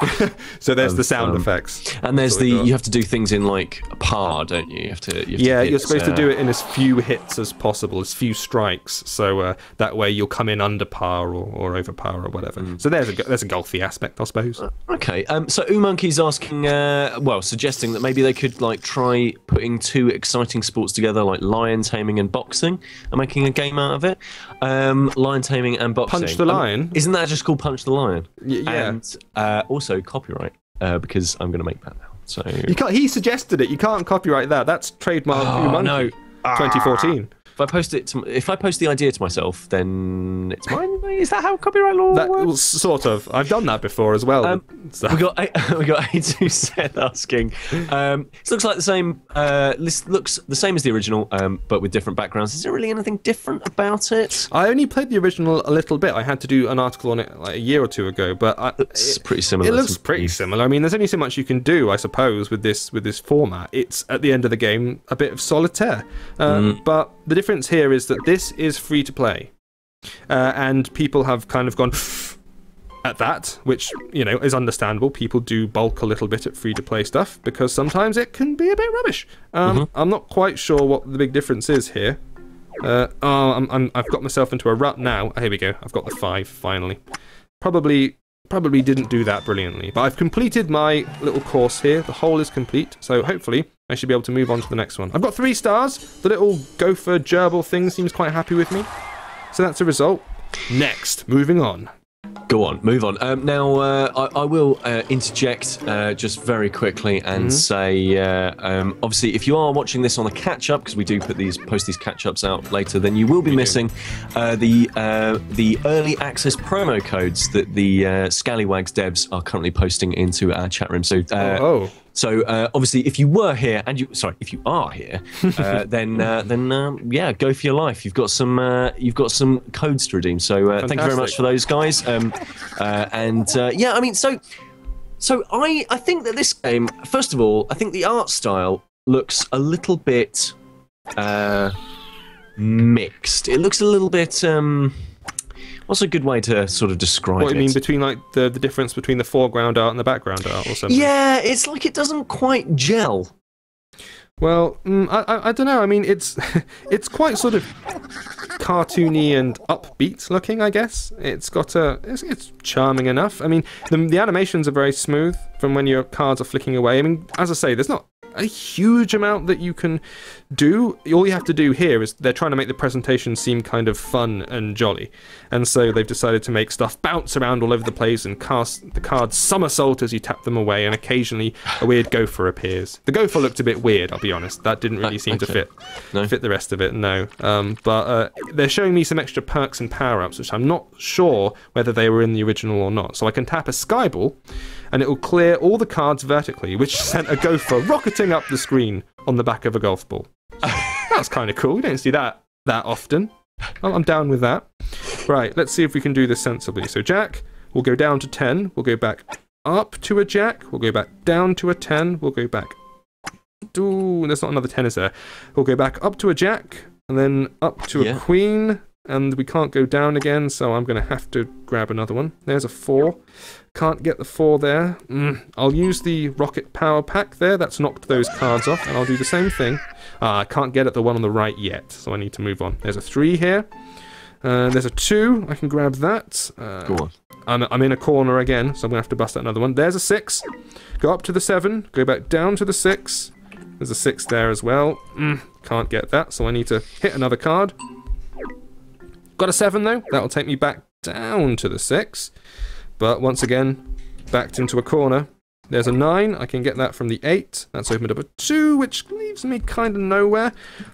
So there's of, the sound um, effects. and there's the you have to do things in like a par, don't you? You have to. You have Yeah, to hit, you're supposed to uh, do it in as few hits as possible, as few strikes, so uh, that way you'll come in under par or, or over par or whatever. Mm. So there's a there's a golfy aspect, I suppose. Okay, um, so Monkey's asking, uh, well, suggesting that maybe they could like try putting two exciting sports together, like lion taming and boxing, and making a game out of it. Um, lion taming and boxing. Punch the Um, lion? isn't that just called Punch the Lion? Y- yeah. And uh, also copyright. uh, because I'm going to make that now. So You can't. He suggested it. You can't copyright that. That's trademark. Oh, no. 2014. If I post it, to, if I post the idea to myself, then it's mine. Is that how copyright law That works? well, sort of. I've done that before as well. Um, So- We got we got A2 Seth asking. Um, this looks like the same. Uh, this looks the same as the original, um, but with different backgrounds. Is there really anything different about it? I only played the original a little bit. I had to do an article on it like a year or two ago, but I, It's it, pretty similar. it looks pretty similar. I mean, there's only so much you can do, I suppose, with this with this format. It's at the end of the game a bit of solitaire, uh, but the difference here is that this is free to play, uh, and people have kind of gone. At that, which you know is understandable, people do bulk a little bit at free to play stuff because sometimes it can be a bit rubbish. Um, I'm not quite sure what the big difference is here. Uh, oh, I'm, I'm, I've got myself into a rut now. Here we go. I've got the five finally. Probably, probably didn't do that brilliantly, but I've completed my little course here. The hole is complete, so hopefully I should be able to move on to the next one. I've got three stars. The little gopher gerbil thing seems quite happy with me, so that's a result. Next, moving on. Go on, move on. Um, now, uh, I, I will uh, interject uh, just very quickly and say, uh, um, obviously, if you are watching this on a catch up, because we do put these post these catch ups out later, then you will be missing uh, the uh, the early access promo codes that the uh, Scallywags devs are currently posting into our chat room. So. Uh, oh, So uh, obviously, if you were here, and you sorry, if you are here, uh, then uh, then um, yeah, go for your life. You've got some uh, you've got some codes to redeem. So uh, thank you very much for those guys. Um, uh, and uh, yeah, I mean, so so I I think that this game, first of all, I think the art style looks a little bit uh, mixed. It looks a little bit. Um, what's a good way to sort of describe what do it? you mean between like the the difference between the foreground art and the background art or something? yeah, it's like it doesn't quite gel. Well, mm, I, I, I don't know. I mean, it's it's quite sort of cartoony and upbeat looking. I guess it's got a it's, it's charming enough. I mean, the the animations are very smooth from when your cards are flicking away. I mean, as I say, there's not a huge amount that you can do. All you have to do here is they're trying to make the presentation seem kind of fun and jolly, and so they've decided to make stuff bounce around all over the place and cast the cards somersault as you tap them away, and occasionally a weird gopher appears. The gopher looked a bit weird, I'll be honest. That didn't really seem to fit No? fit the rest of it. No, um, but uh, they're showing me some extra perks and power ups, which I'm not sure whether they were in the original or not. So I can tap a skyball, and it will clear all the cards vertically, which sent a gopher rocketing up the screen on the back of a golf ball. That's kind of cool. You don't see that that often. Oh, I'm down with that. Right, let's see if we can do this sensibly. So Jack, we'll go down to 10. We'll go back up to a Jack. We'll go back down to a 10. We'll go back. Ooh, there's not another 10, is there? We'll go back up to a Jack, and then up to Yeah. a Queen, and we can't go down again, so I'm going to have to grab another one. There's a 4. Can't get the 4 there. Mm, I'll use the Rocket Power Pack there. That's knocked those cards off, and I'll do the same thing. Ah, I can't get at the one on the right yet, so I need to move on. There's a 3 here. Uh, there's a 2. I can grab that. Uh, Go on. I'm, I'm in a corner again, so I'm going to have to bust out another one. There's a 6. Go up to the 7. Go back down to the 6. There's a 6 there as well. Mm, can't get that, so I need to hit another card. Got a 7 though. That'll take me back down to the 6. But once again, backed into a corner. There's a 9. I can get that from the 8. That's opened up a 2, which leaves me kind of nowhere.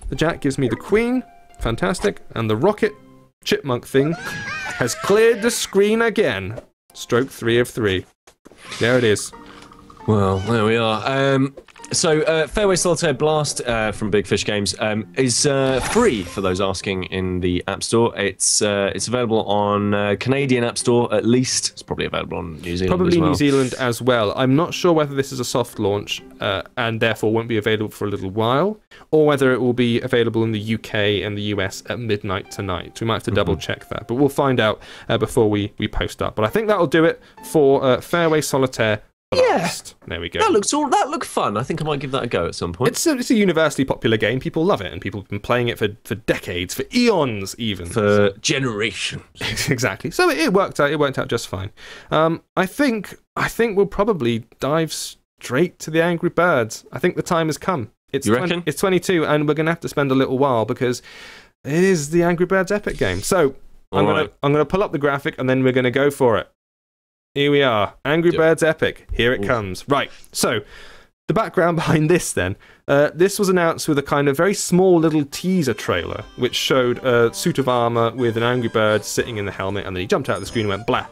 The Jack gives me the Queen. Fantastic. And the Rocket Chipmunk thing has cleared the screen again. Stroke 3 of 3. There it is. Well, there we are. Um, so, uh, Fairway Solitaire Blast uh, from Big Fish Games um, is uh, free for those asking in the App Store. It's uh, it's available on uh, Canadian App Store at least. It's probably available on New Zealand Probably as well. New Zealand as well. I'm not sure whether this is a soft launch uh, and therefore won't be available for a little while, or whether it will be available in the UK and the US at midnight tonight. We might have to double check that, but we'll find out uh, before we, we post up. But I think that'll do it for uh, Fairway Solitaire Blast. There we go. That looks all that looked fun. I think I might give that a go at some point. it's a, it's a universally popular game. People love it, and people have been playing it for, for decades, for eons even. for generations. exactly. So it, it worked out. It worked out just fine. Um, I think I think we'll probably dive straight to the Angry Birds. I think the time has come. It's You 20 reckon? it's 22, and we're gonna have to spend a little while because it is the Angry Birds Epic game. So I'm All right. I'm gonna pull up the graphic, and then we're gonna go for it. Here we are. Angry Yep. Birds Epic. Here it comes. Right. So, the background behind this then. Uh, this was announced with a kind of very small little teaser trailer, which showed a suit of armor with an Angry Bird sitting in the helmet, and then he jumped out of the screen and went blah.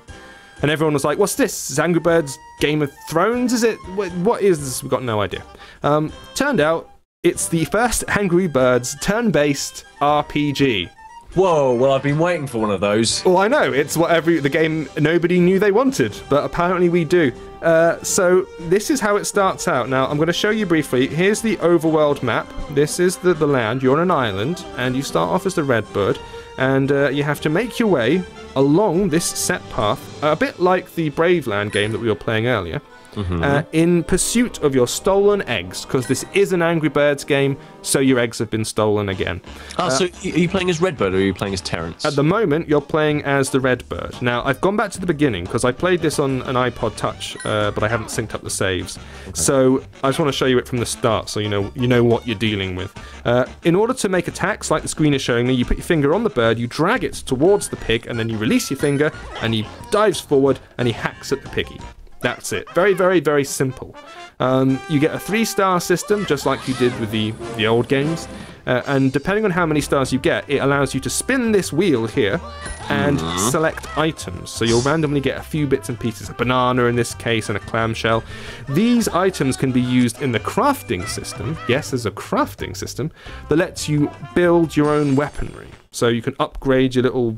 And everyone was like, "What's this? Is Angry Birds Game of Thrones? Is it? What, what is this? We've got no idea." Um, turned out it's the first Angry Birds turn-based RPG. Whoa, well, I've been waiting for one of those. Well, I know it's what every the game nobody knew they wanted, but apparently we do. Uh, so this is how it starts out. Now I'm going to show you briefly. Here's the overworld map. This is the the land. You're on an island, and you start off as the Redbird, and uh, you have to make your way along this set path, a bit like the Braveland game that we were playing earlier. Uh, in pursuit of your stolen eggs, because this is an Angry Birds game, so your eggs have been stolen again. Ah, so are you playing as Redbird or are you playing as Terrence? At the moment, you're playing as the Redbird. Now, I've gone back to the beginning because I played this on an iPod Touch, uh, but I haven't synced up the saves. So I just want to show you it from the start, so you know you know what you're dealing with. Uh, in order to make attacks, like the screen is showing me, you put your finger on the bird, you drag it towards the pig, and then you release your finger, and he dives forward and he hacks at the piggy. That's it. Very, very, very simple. Um, you get a three-star system, just like you did with the the old games. Uh, and depending on how many stars you get, it allows you to spin this wheel here and select items. So you'll randomly get a few bits and pieces, a banana in this case, and a clamshell. These items can be used in the crafting system. Yes, there's a crafting system that lets you build your own weaponry. So you can upgrade your little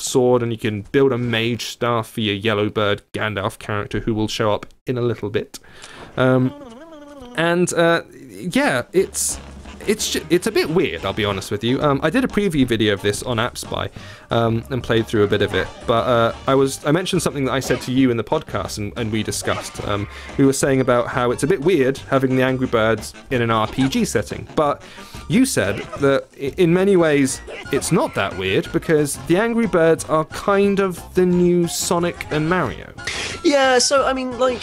sword and you can build a mage staff for your yellow bird Gandalf character who will show up in a little bit. Um, and uh, yeah, it's it's it's a bit weird. I'll be honest with you. Um, I did a preview video of this on AppSpy um, and played through a bit of it. But uh, I was I mentioned something that I said to you in the podcast and, and we discussed. Um, we were saying about how it's a bit weird having the Angry Birds in an RPG setting, but you said that in many ways it's not that weird because the Angry Birds are kind of the new Sonic and Mario. Yeah, so I mean, like,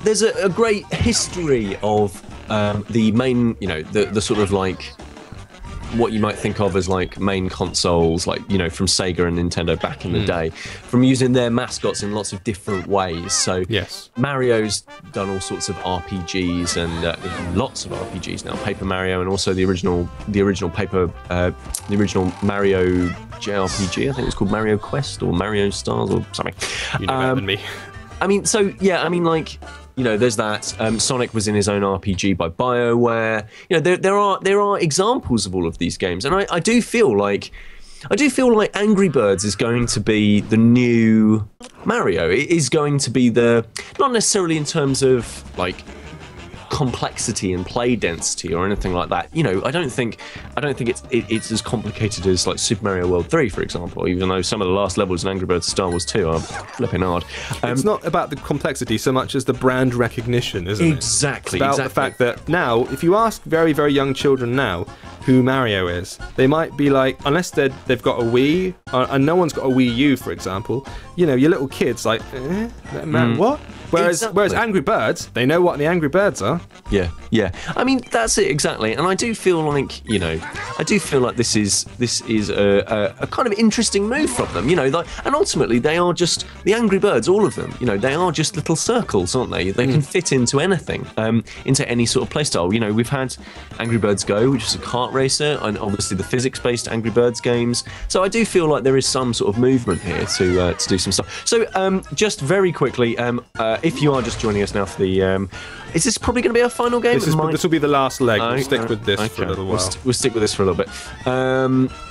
there's a, a great history of um, the main, you know, the the sort of like what you might think of as like main consoles, like you know, from Sega and Nintendo back in the day, from using their mascots in lots of different ways. So Yes. Mario's done all sorts of RPGs and uh, lots of RPGs now. Paper Mario and also the original, the original paper, uh, the original Mario JRPG. I think it's called Mario Quest or Mario Stars or something. You know better Um, than me. I mean, so yeah, I mean, like you know, there's that. Um, Sonic was in his own RPG by Bioware. You know, there there are there are examples of all of these games, and I, I do feel like. I do feel like Angry Birds is going to be the new Mario. It is going to be the not necessarily in terms of like complexity and play density or anything like that. You know, I don't think I don't think it's it, it's as complicated as like Super Mario World 3, for example. Even though some of the last levels in Angry Birds Star Wars 2 are flipping hard. Um, it's not about the complexity so much as the brand recognition, isn't it? Exactly, It's about the fact that now, if you ask very, very young children now who Mario is, they might be like, unless they're, they've got a Wii, uh, and no one's got a Wii U, for example, you know, your little kids like, eh, man, what? Whereas, Exactly. whereas Angry Birds, they know what the Angry Birds are. Yeah, yeah. I mean, that's it exactly. And I do feel like you know, I do feel like this is this is a, a, a kind of interesting move from them. You know, like, and ultimately they are just the Angry Birds, all of them. You know, they are just little circles, aren't they? They can fit into anything, um, into any sort of playstyle. You know, we've had Angry Birds Go, which is a kart racer, and obviously the physics-based Angry Birds games. So I do feel like there is some sort of movement here to uh, to do some stuff. So um, just very quickly, um, uh, if you are just joining us now for the, um, is this probably going to be our final game? This, is, might- this will be the last leg. We'll Okay, stick with this for a okay. little We'll, st- we'll stick with this for a little bit.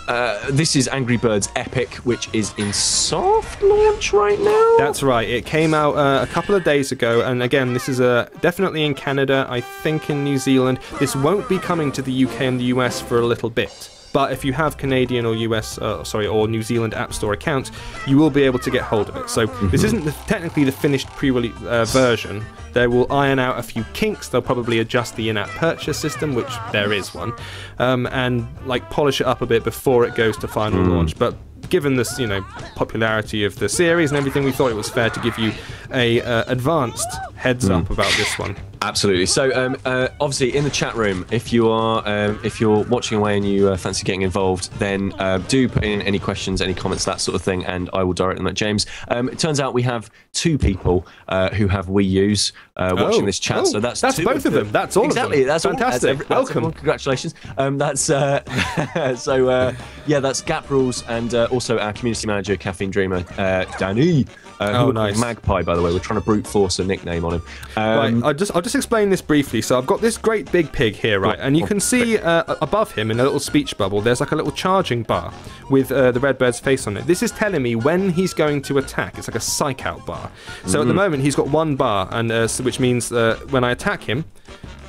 Uh, this is Angry Birds Epic, which is in soft launch right now. That's right. It came out uh, a couple of days ago, and again, this is uh, definitely in Canada. I think in New Zealand. This won't be coming to the UK and the US for a little bit. But if you have Canadian or US, uh, sorry, or New Zealand App Store accounts, you will be able to get hold of it. So this isn't the, technically the finished pre-release uh, version. They will iron out a few kinks. They'll probably adjust the in-app purchase system, which there is one, um, and like polish it up a bit before it goes to final launch. But given this, you know, popularity of the series and everything, we thought it was fair to give you a uh, advanced heads up about this one. Absolutely. So, um, uh, obviously, in the chat room, if you are um, if you're watching away and you uh, fancy getting involved, then uh, do put in any questions, any comments, that sort of thing, and I will direct them at James. Um, it turns out we have two people uh, who have Wii U's uh, watching Oh, this chat, oh, so that's that's both of them. That's all of them. exactly. That's all- Fantastic. that's every- that's Welcome. Congratulations. Um, that's uh, so uh, yeah. That's Gap Rules and uh, also our community manager, Caffeine Dreamer, uh, Danny. Uh, Oh, nice. Magpie, by the way. We're trying to brute force a nickname on him. Um, Right, I'll just I'll just explain this briefly. So I've got this great big pig here, right, and you can see uh, above him in a little speech bubble, there's like a little charging bar with uh, the red bird's face on it. This is telling me when he's going to attack. It's like a psych out bar. So at the moment he's got one bar, and uh, which means uh, when I attack him,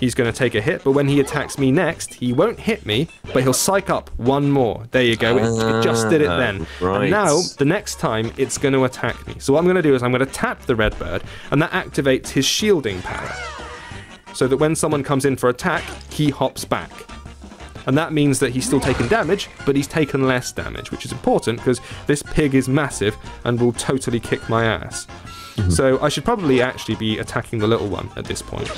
he's going to take a hit. But when he attacks me next, he won't hit me, but he'll psych up one more. There you go. It, it just did it Ah, then. right. And now the next time it's going to attack me. So what I'm going to do is I'm going to tap the red bird, and that activates his shielding power. So that when someone comes in for attack, he hops back. And that means that he's still taking damage, but he's taken less damage, which is important because this pig is massive and will totally kick my ass. So I should probably actually be attacking the little one at this point.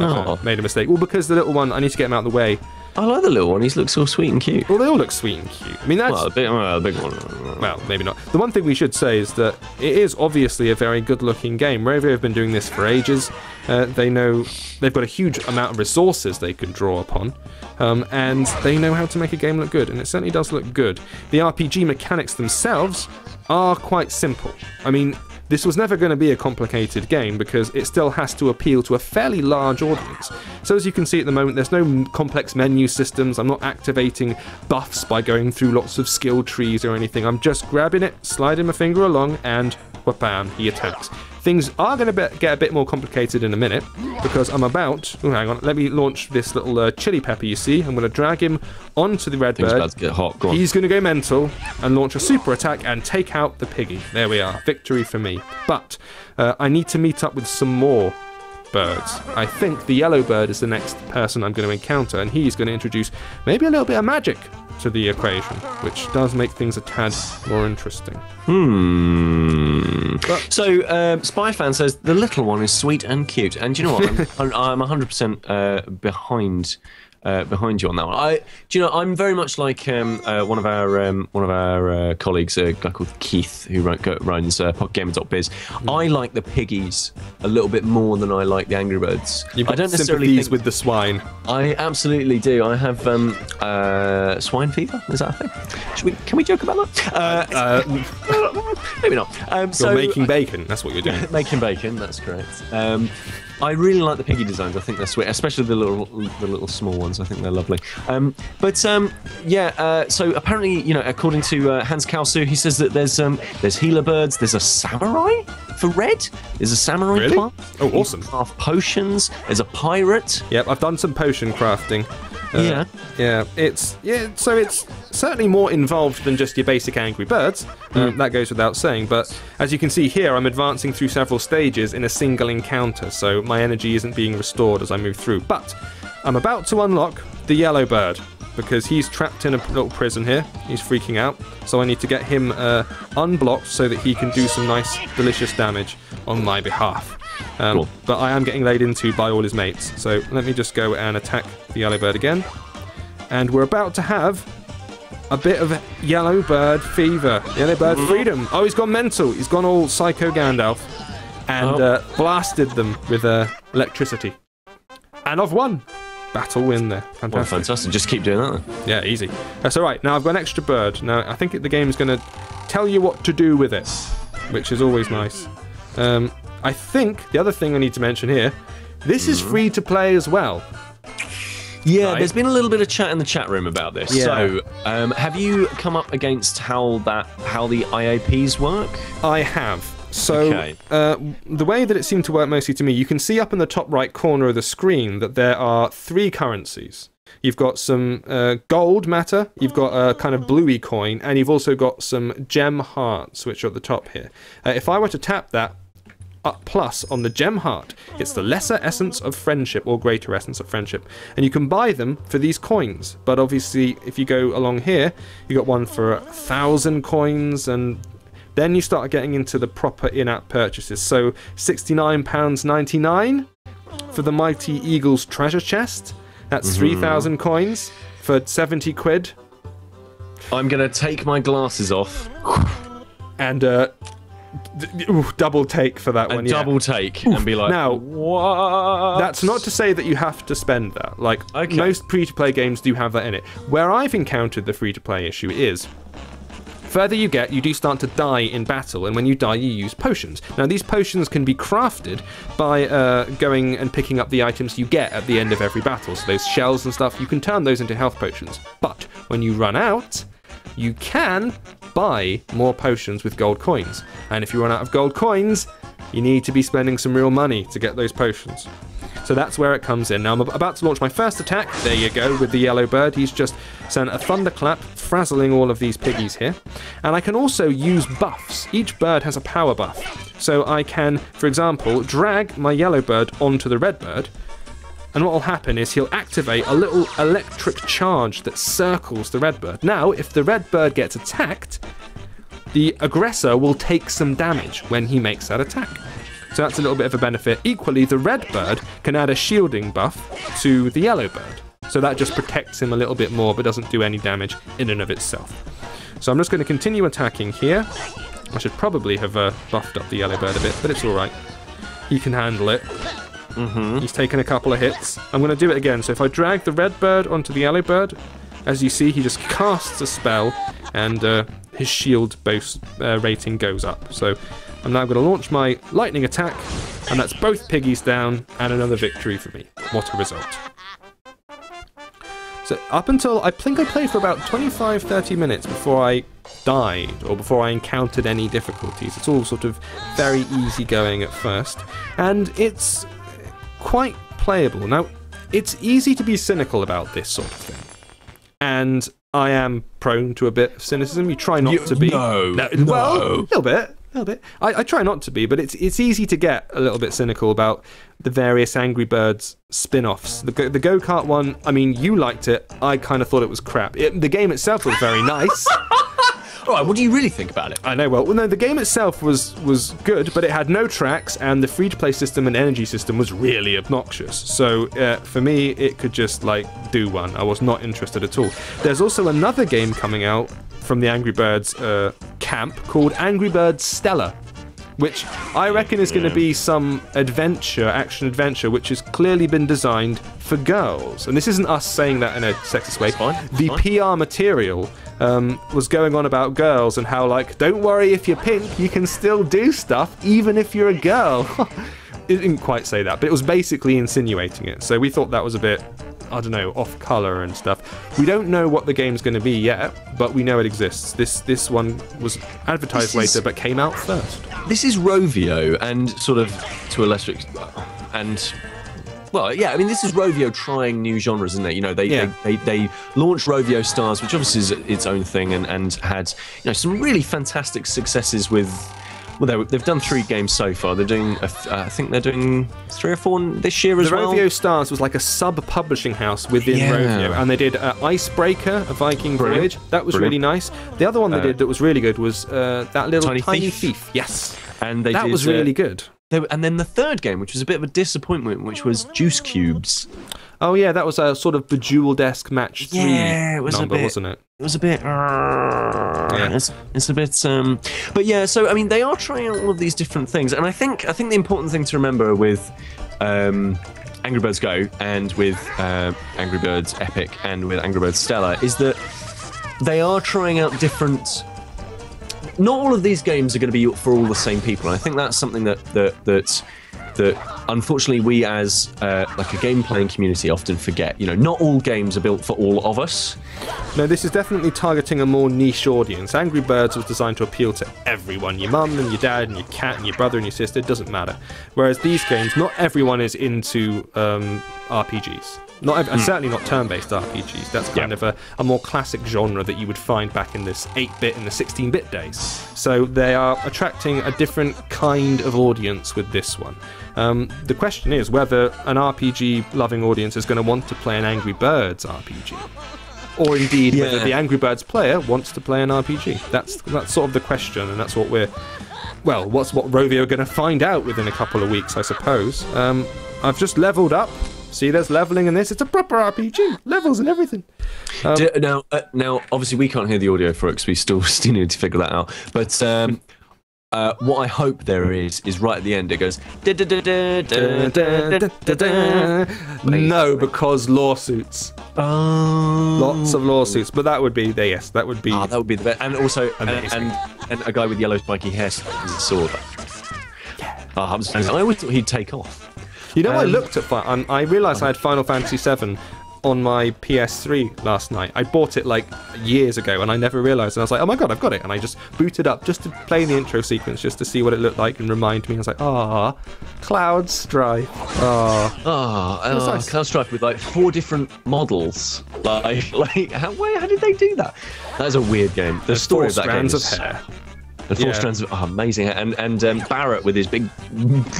Oh. Made a mistake. Well, because the little one, I need to get him out of the way. I like the little one. He looks all sweet and cute. Well, they all look sweet and cute. I mean, that's Well, the big, well, the big one. well, maybe not. The one thing we should say is that it is obviously a very good-looking game. Rovio have been doing this for ages. Uh, they know they've got a huge amount of resources they can draw upon, um, and they know how to make a game look good. And it certainly does look good. The RPG mechanics themselves are quite simple. I mean. This was never going to be a complicated game because it still has to appeal to a fairly large audience. So, as you can see at the moment, there's no complex menu systems. I'm not activating buffs by going through lots of skill trees or anything. I'm just grabbing it, sliding my finger along, and wha-bam, he attacks. Things are going to get a bit more complicated in a minute because I'm about. Oh, hang on. Let me launch this little uh, chili pepper you see. I'm going to drag him onto the red Things bird. about to get hot. Go. He's going to go mental and launch a super attack and take out the piggy. There we are. Victory for me. But uh, I need to meet up with some more birds. I think the yellow bird is the next person I'm going to encounter, and he's going to introduce maybe a little bit of magic to the equation, which does make things a tad more interesting. Hmm. So, um, Spy Fan says the little one is sweet and cute, and do you know what? I'm, I'm 100% uh, behind. Uh, behind you on that one. I, do you know? I'm very much like um, uh, one of our um, one of our uh, colleagues, a guy called Keith, who run, go, runs uh, PocketGamer.biz. I like the piggies a little bit more than I like the Angry Birds. You've got I don't necessarily sympathies think, with the swine. I absolutely do. I have um, uh, swine fever. Is that a thing? Should we? Can we joke about that? Uh, Uh, maybe not. Um, you're so making bacon. That's what you're doing. making bacon. That's correct. I really like the piggy designs. I think they're sweet, especially the little the little small ones. I think they're lovely. Um, but um, yeah, uh, so apparently, you know, according to uh, Hans Kalsu, he says that there's um, there's healer birds. There's a samurai for red. There's a samurai Really? class. Oh, You awesome. Craft potions. There's a pirate. Yep, I've done some potion crafting. Uh, Yeah. Yeah, it's yeah. So it's certainly more involved than just your basic Angry Birds. Um, that goes without saying. But as you can see here, I'm advancing through several stages in a single encounter, so my energy isn't being restored as I move through. But I'm about to unlock the Yellow Bird because he's trapped in a little prison here. He's freaking out, so I need to get him uh, unblocked so that he can do some nice, delicious damage on my behalf. Um, Cool. But I am getting laid into by all his mates. So let me just go and attack the yellow bird again. And we're about to have a bit of yellow bird fever. Yellow bird freedom. Oh, he's gone mental. He's gone all psycho Gandalf and Oh. uh, blasted them with uh, electricity. And I've won. Battle win there. Well, Fantastic. fantastic. Just keep doing that. Then. Yeah, easy. That's all right. Now I've got an extra bird. Now I think the game is going to tell you what to do with it, which is always nice. Um, I think the other thing I need to mention here, this is free to play as well. Yeah, Right. there's been a little bit of chat in the chat room about this. Yeah. So, um, have you come up against how that how the IAPs work? I have. So Okay. uh, the way that it seemed to work mostly to me, you can see up in the top right corner of the screen that there are three currencies. You've got some uh, gold matter, you've got a kind of bluey coin, and you've also got some gem hearts, which are at the top here. Uh, if I were to tap that plus on the gem heart, it's the lesser essence of friendship or greater essence of friendship, and you can buy them for these coins. But obviously, if you go along here, you got one for a thousand coins and then you start getting into the proper in-app purchases. So £69.99 for the Mighty Eagles treasure chest. That's Mm-hmm. 3,000 coins for 70 quid. I'm gonna take my glasses off And uh, ooh, double take for that and one. yeah. double take and be like, Now, what? That's not to say that you have to spend that. Like Okay. most free-to-play games do have that in it. Where I've encountered the free-to-play issue is further you get, you do start to die in battle, and when you die, you use potions. Now, these potions can be crafted by uh, going and picking up the items you get at the end of every battle. So those shells and stuff, you can turn those into health potions. But when you run out, you can buy more potions with gold coins. And if you run out of gold coins, you need to be spending some real money to get those potions. So that's where it comes in. Now I'm about to launch my first attack. There you go, with the yellow bird. He's just sent a thunderclap, frazzling all of these piggies here. And I can also use buffs. Each bird has a power buff. So I can, for example, drag my yellow bird onto the red bird. And what will happen is he'll activate a little electric charge that circles the red bird. Now, if the red bird gets attacked, the aggressor will take some damage when he makes that attack. So that's a little bit of a benefit. Equally, the red bird can add a shielding buff to the yellow bird. So that just protects him a little bit more but doesn't do any damage in and of itself. So I'm just going to continue attacking here. I should probably have uh, buffed up the yellow bird a bit, but it's alright. He can handle it. He's taken a couple of hits. I'm going to do it again. So if I drag the red bird onto the yellow bird, as you see, he just casts a spell and uh, his shield boost uh, rating goes up. So I'm now going to launch my lightning attack, and that's both piggies down and another victory for me. What a result. So up until I think I played for about 25 30 minutes before I died or before I encountered any difficulties. It's all sort of very easy going at first and it's quite playable. Now, it's easy to be cynical about this sort of thing. And I am prone to a bit of cynicism. You try not You- to be. no, Well, no. a little bit. A little bit. I, I try not to be, but it's it's easy to get a little bit cynical about the various Angry Birds spin-offs. The the go kart one, I mean, you liked it. I kind of thought it was crap. It, the game itself was very nice. All right, what do you really think about it? I know. Well, no, the game itself was was good, but it had no tracks, and the free-to-play system and energy system was really obnoxious. So uh, for me, it could just like do one. I was not interested at all. There's also another game coming out from the Angry Birds uh, camp called Angry Birds Stella. Which I reckon is going to be some adventure, action adventure, which has clearly been designed for girls. And this isn't us saying that in a sexist way. fine, The fine. PR material um, was going on about girls and how, like, don't worry if you're pink, you can still do stuff even if you're a girl. it didn't quite say that, but it was basically insinuating it. So we thought that was a bit, I don't know, off color and stuff. We don't know what the game's going to be yet, but we know it exists. This this one was advertised This is- later, but came out first. This is Rovio, and sort of to a lesser extent, and well, yeah, I mean, this is Rovio trying new genres, isn't it? You know, they Yeah. they, they, they launched Rovio Stars, which obviously is its own thing, and and had you know some really fantastic successes with. Well, they, they've done three games so far. They're doing, uh, I think they're doing three or four this year as The well. Rovio Stars was like a sub publishing house within Yeah. Rovio, and they did uh, Icebreaker, a Viking Brilliant. Voyage. That was Brilliant. really nice. The other one they Uh, did that was really good was uh, that little Tiny tiny, Thief. thief. Yes, and they that did, was uh, really good. Were- and then the third game, which was a bit of a disappointment, which was Juice Cubes. Oh yeah, that was a sort of Bejeweled esque match three Yeah, it was a number, bit- wasn't it? It was a bit. It's, it's a bit. Um, but yeah, so I mean, they are trying out all of these different things, and I think I think the important thing to remember with um, Angry Birds Go and with uh, Angry Birds Epic and with Angry Birds Stella is that they are trying out different. Not all of these games are going to be for all the same people. And I think that's something that that that that unfortunately we as uh, like a game playing community often forget. You know, not all games are built for all of us. No, this is definitely targeting a more niche audience. Angry Birds was designed to appeal to everyone your mum and your dad and your cat and your brother and your sister, it doesn't matter. Whereas these games, not everyone is into um, RPGs. Not and certainly not turn based RPGs. That's kind Yeah. of a, a more classic genre that you would find back in this 8 bit and the 16 bit days. So they are attracting a different kind of audience with this one. Um, the question is whether an RPG loving audience is going to want to play an Angry Birds RPG or indeed whether the Angry Birds player wants to play an RPG. That's that's sort of the question, and that's what we're well, what's what Rovio are going to find out within a couple of weeks, I suppose. Um, I've just leveled up. See, there's leveling in this. It's a proper RPG, levels and everything. Do- now, uh, now, obviously, we can't hear the audio for it because we still still need to figure that out. But um, uh, what I hope there is is right at the end. It goes. No, because lawsuits. Oh, Lots of lawsuits. But that would be there. Yes, that would be. Ah, that would be the best. And also, and, and, and a guy with yellow spiky hair sword. Oh, I'm I always thought he'd take off. You know, I Um, looked at. Um, I realised I had Final Fantasy VII on my PS3 last night. I bought it like years ago, and I never realised. And I was like, "Oh my god, I've got it!" And I just booted up just to play the intro sequence, just to see what it looked like and remind me. I was like, "Ah, Cloud Strife. Ah, Oh, uh, nice. Cloud Strife with like four different models. Like, like how, wait, how did they do that? That is a weird game. The story of that game of is hair." And four Yeah. strands of oh, amazing, and and um, Barret with his big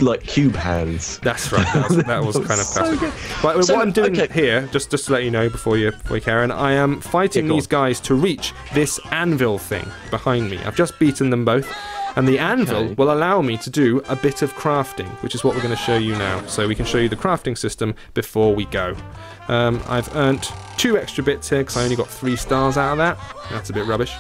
like cube hands. That's right. That was, that was kind of So good. Right, well, So, what I'm doing okay. here, just just to let you know before you, before you Karen, I am fighting Yeah, these on. guys to reach this anvil thing behind me. I've just beaten them both, and the anvil Okay. will allow me to do a bit of crafting, which is what we're going to show you now. So we can show you the crafting system before we go. Um, I've earned two extra bits here because I only got three stars out of that. That's a bit rubbish.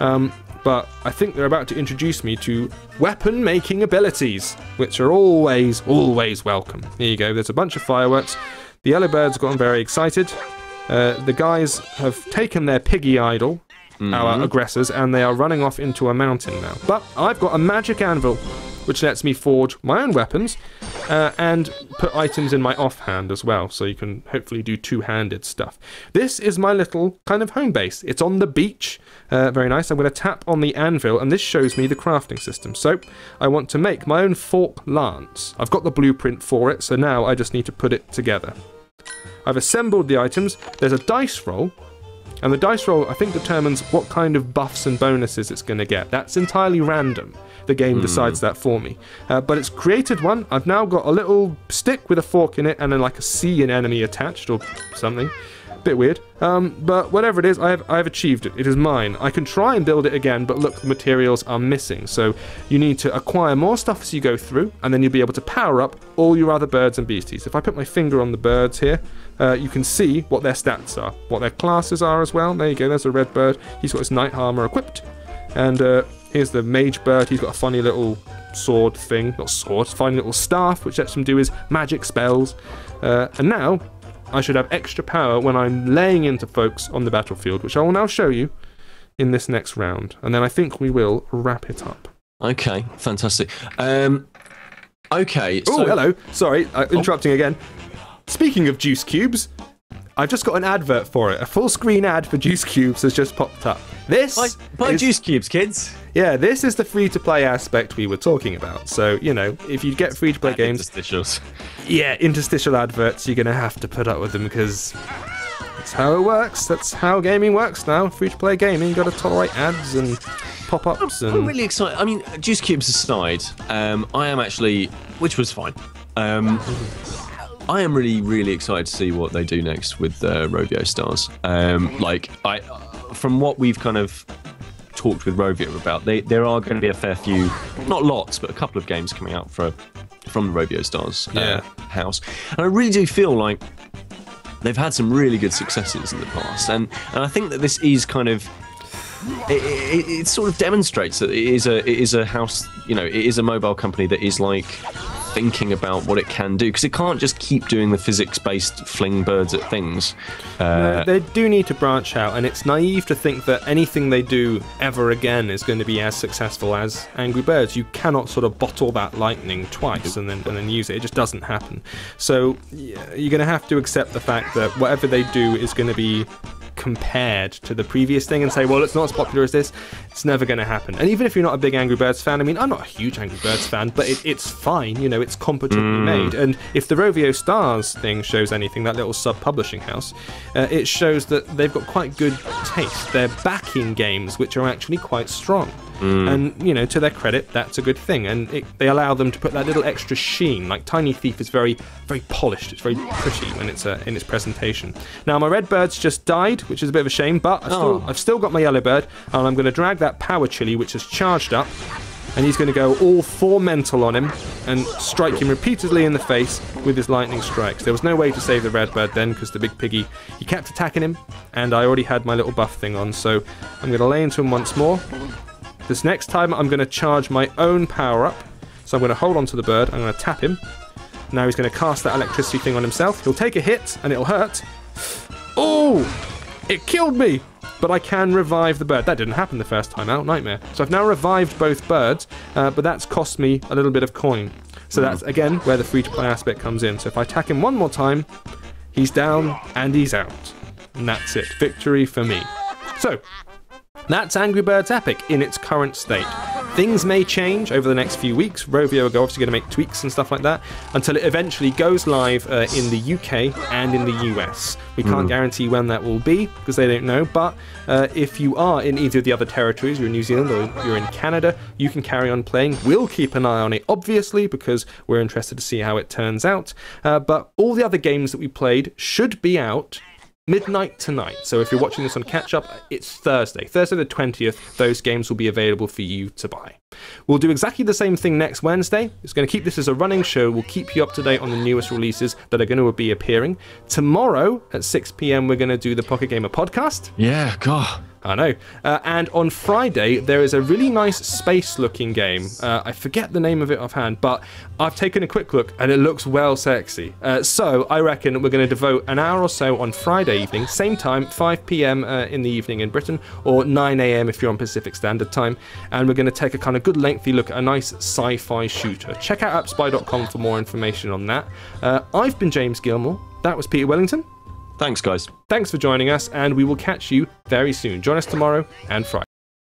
Um, but I think they're about to introduce me to weapon making abilities, which are always, always welcome. Here you go, there's a bunch of fireworks. The yellow bird's gotten very excited. Uh, the guys have taken their piggy idol, our aggressors, and they are running off into a mountain now. But I've got a magic anvil, which lets me forge my own weapons uh, and put items in my offhand as well, so you can hopefully do two-handed stuff. This is my little kind of home base. It's on the beach. Uh, very nice. I'm going to tap on the anvil, and this shows me the crafting system. So I want to make my own fork lance. I've got the blueprint for it, so now I just need to put it together. I've assembled the items. There's a dice roll, and the dice roll, I think, determines what kind of buffs and bonuses it's going to get. That's entirely random. The game decides that for me. Uh, but it's created one. I've now got a little stick with a fork in it and then like a sea and enemy attached or something. Bit weird. Um, but whatever it is, I have, I have achieved it. It is mine. I can try and build it again, but look, the materials are missing. So you need to acquire more stuff as you go through, and then you'll be able to power up all your other birds and beasties. If I put my finger on the birds here, uh, you can see what their stats are, what their classes are as well. There you go, there's a red bird. He's got his knight armor equipped. And uh, here's the mage bird. He's got a funny little sword thing. Not sword, funny little staff, which lets him do his magic spells. Uh, and now I should have extra power when I'm laying into folks on the battlefield, which I will now show you in this next round. And then I think we will wrap it up. Okay, fantastic. Um, okay, Oh, so hello. Sorry, uh, interrupting again. Speaking of juice cubes, I've just got an advert for it. A full screen ad for juice cubes has just popped up. This buy, buy is, juice cubes, kids. Yeah, this is the free to play aspect we were talking about. So you know, if you get free to play games, Interstitials. yeah, interstitial adverts, you're gonna have to put up with them because that's how it works. That's how gaming works now. Free to play gaming, you got to tolerate ads and pop ups I'm and really excited. I mean, juice cubes aside, um, I am actually, which was fine. Um, I am really, really excited to see what they do next with uh, Rovio Stars. Um, like, I, from what we've kind of talked with Rovio about, they, there are going to be a fair few, not lots, but a couple of games coming out for from the Rovio Stars uh, Yeah. house, and I really do feel like they've had some really good successes in the past, and and I think that this is kind of it, it, it sort of demonstrates that it is a it is a house you know it is a mobile company that is like thinking about what it can do because it can't just keep doing the physics based fling birds at things uh, they do need to branch out, and it's naive to think that anything they do ever again is going to be as successful as Angry Birds. You cannot sort of bottle that lightning twice and then and then use it. It just doesn't happen. So you're going to have to accept the fact that whatever they do is going to be compared to the previous thing and say, well, it's not as popular as this. It's never going to happen. And even if you're not a big Angry Birds fan, I mean, I'm not a huge Angry Birds fan, but it, it's fine. You know, it's competently made. And if the Rovio Stars thing shows anything, that little sub publishing house, uh, it shows that they've got quite good taste. They're backing games which are actually quite strong. And, you know, to their credit, that's a good thing. And it, they allow them to put that little extra sheen. Like Tiny Thief is very, very polished. It's very pretty when it's uh, in its presentation. Now, my red bird's just died, which is a bit of a shame, but I've still, Oh. I've still got my yellow bird, and I'm going to drag that power chili, which is charged up, and he's going to go all four mental on him and strike him repeatedly in the face with his lightning strikes. There was no way to save the red bird then because the big piggy he kept attacking him, and I already had my little buff thing on, so I'm going to lay into him once more. This next time I'm going to charge my own power up, so I'm going to hold on to the bird. I'm going to tap him. Now he's going to cast that electricity thing on himself. He'll take a hit and it'll hurt. Oh, it killed me but I can revive the bird. That didn't happen the first time out, nightmare. So I've now revived both birds, uh, but that's cost me a little bit of coin. So that's again where the free to play aspect comes in. So if I attack him one more time, he's down and he's out. And that's it. Victory for me. So that's Angry Birds Epic in its current state. Things may change over the next few weeks. Rovio are obviously going to make tweaks and stuff like that until it eventually goes live uh, in the UK and in the US. We can't guarantee when that will be because they don't know. But uh, if you are in either of the other territories, you're in New Zealand or you're in Canada, you can carry on playing. We'll keep an eye on it, obviously, because we're interested to see how it turns out. Uh, but all the other games that we played should be out midnight tonight. So if you're watching this on catch up, it's Thursday. Thursday the 20th, those games will be available for you to buy. We'll do exactly the same thing next Wednesday. It's going to keep this as a running show. We'll keep you up to date on the newest releases that are going to be appearing. Tomorrow at 6 p.m., we're going to do the Pocket Gamer podcast. Yeah, God. I know. Uh, and on Friday, there is a really nice space looking game. Uh, I forget the name of it offhand, but I've taken a quick look and it looks well sexy. Uh, so I reckon we're going to devote an hour or so on Friday evening, same time, 5 p.m. Uh, in the evening in Britain, or 9 a.m. if you're on Pacific Standard Time. And we're going to take a kind of good lengthy look at a nice sci fi shooter. Check out appspy.com for more information on that. Uh, I've been James Gilmore. That was Peter Willington. Thanks, guys. Thanks for joining us, and we will catch you very soon. Join us tomorrow and Friday.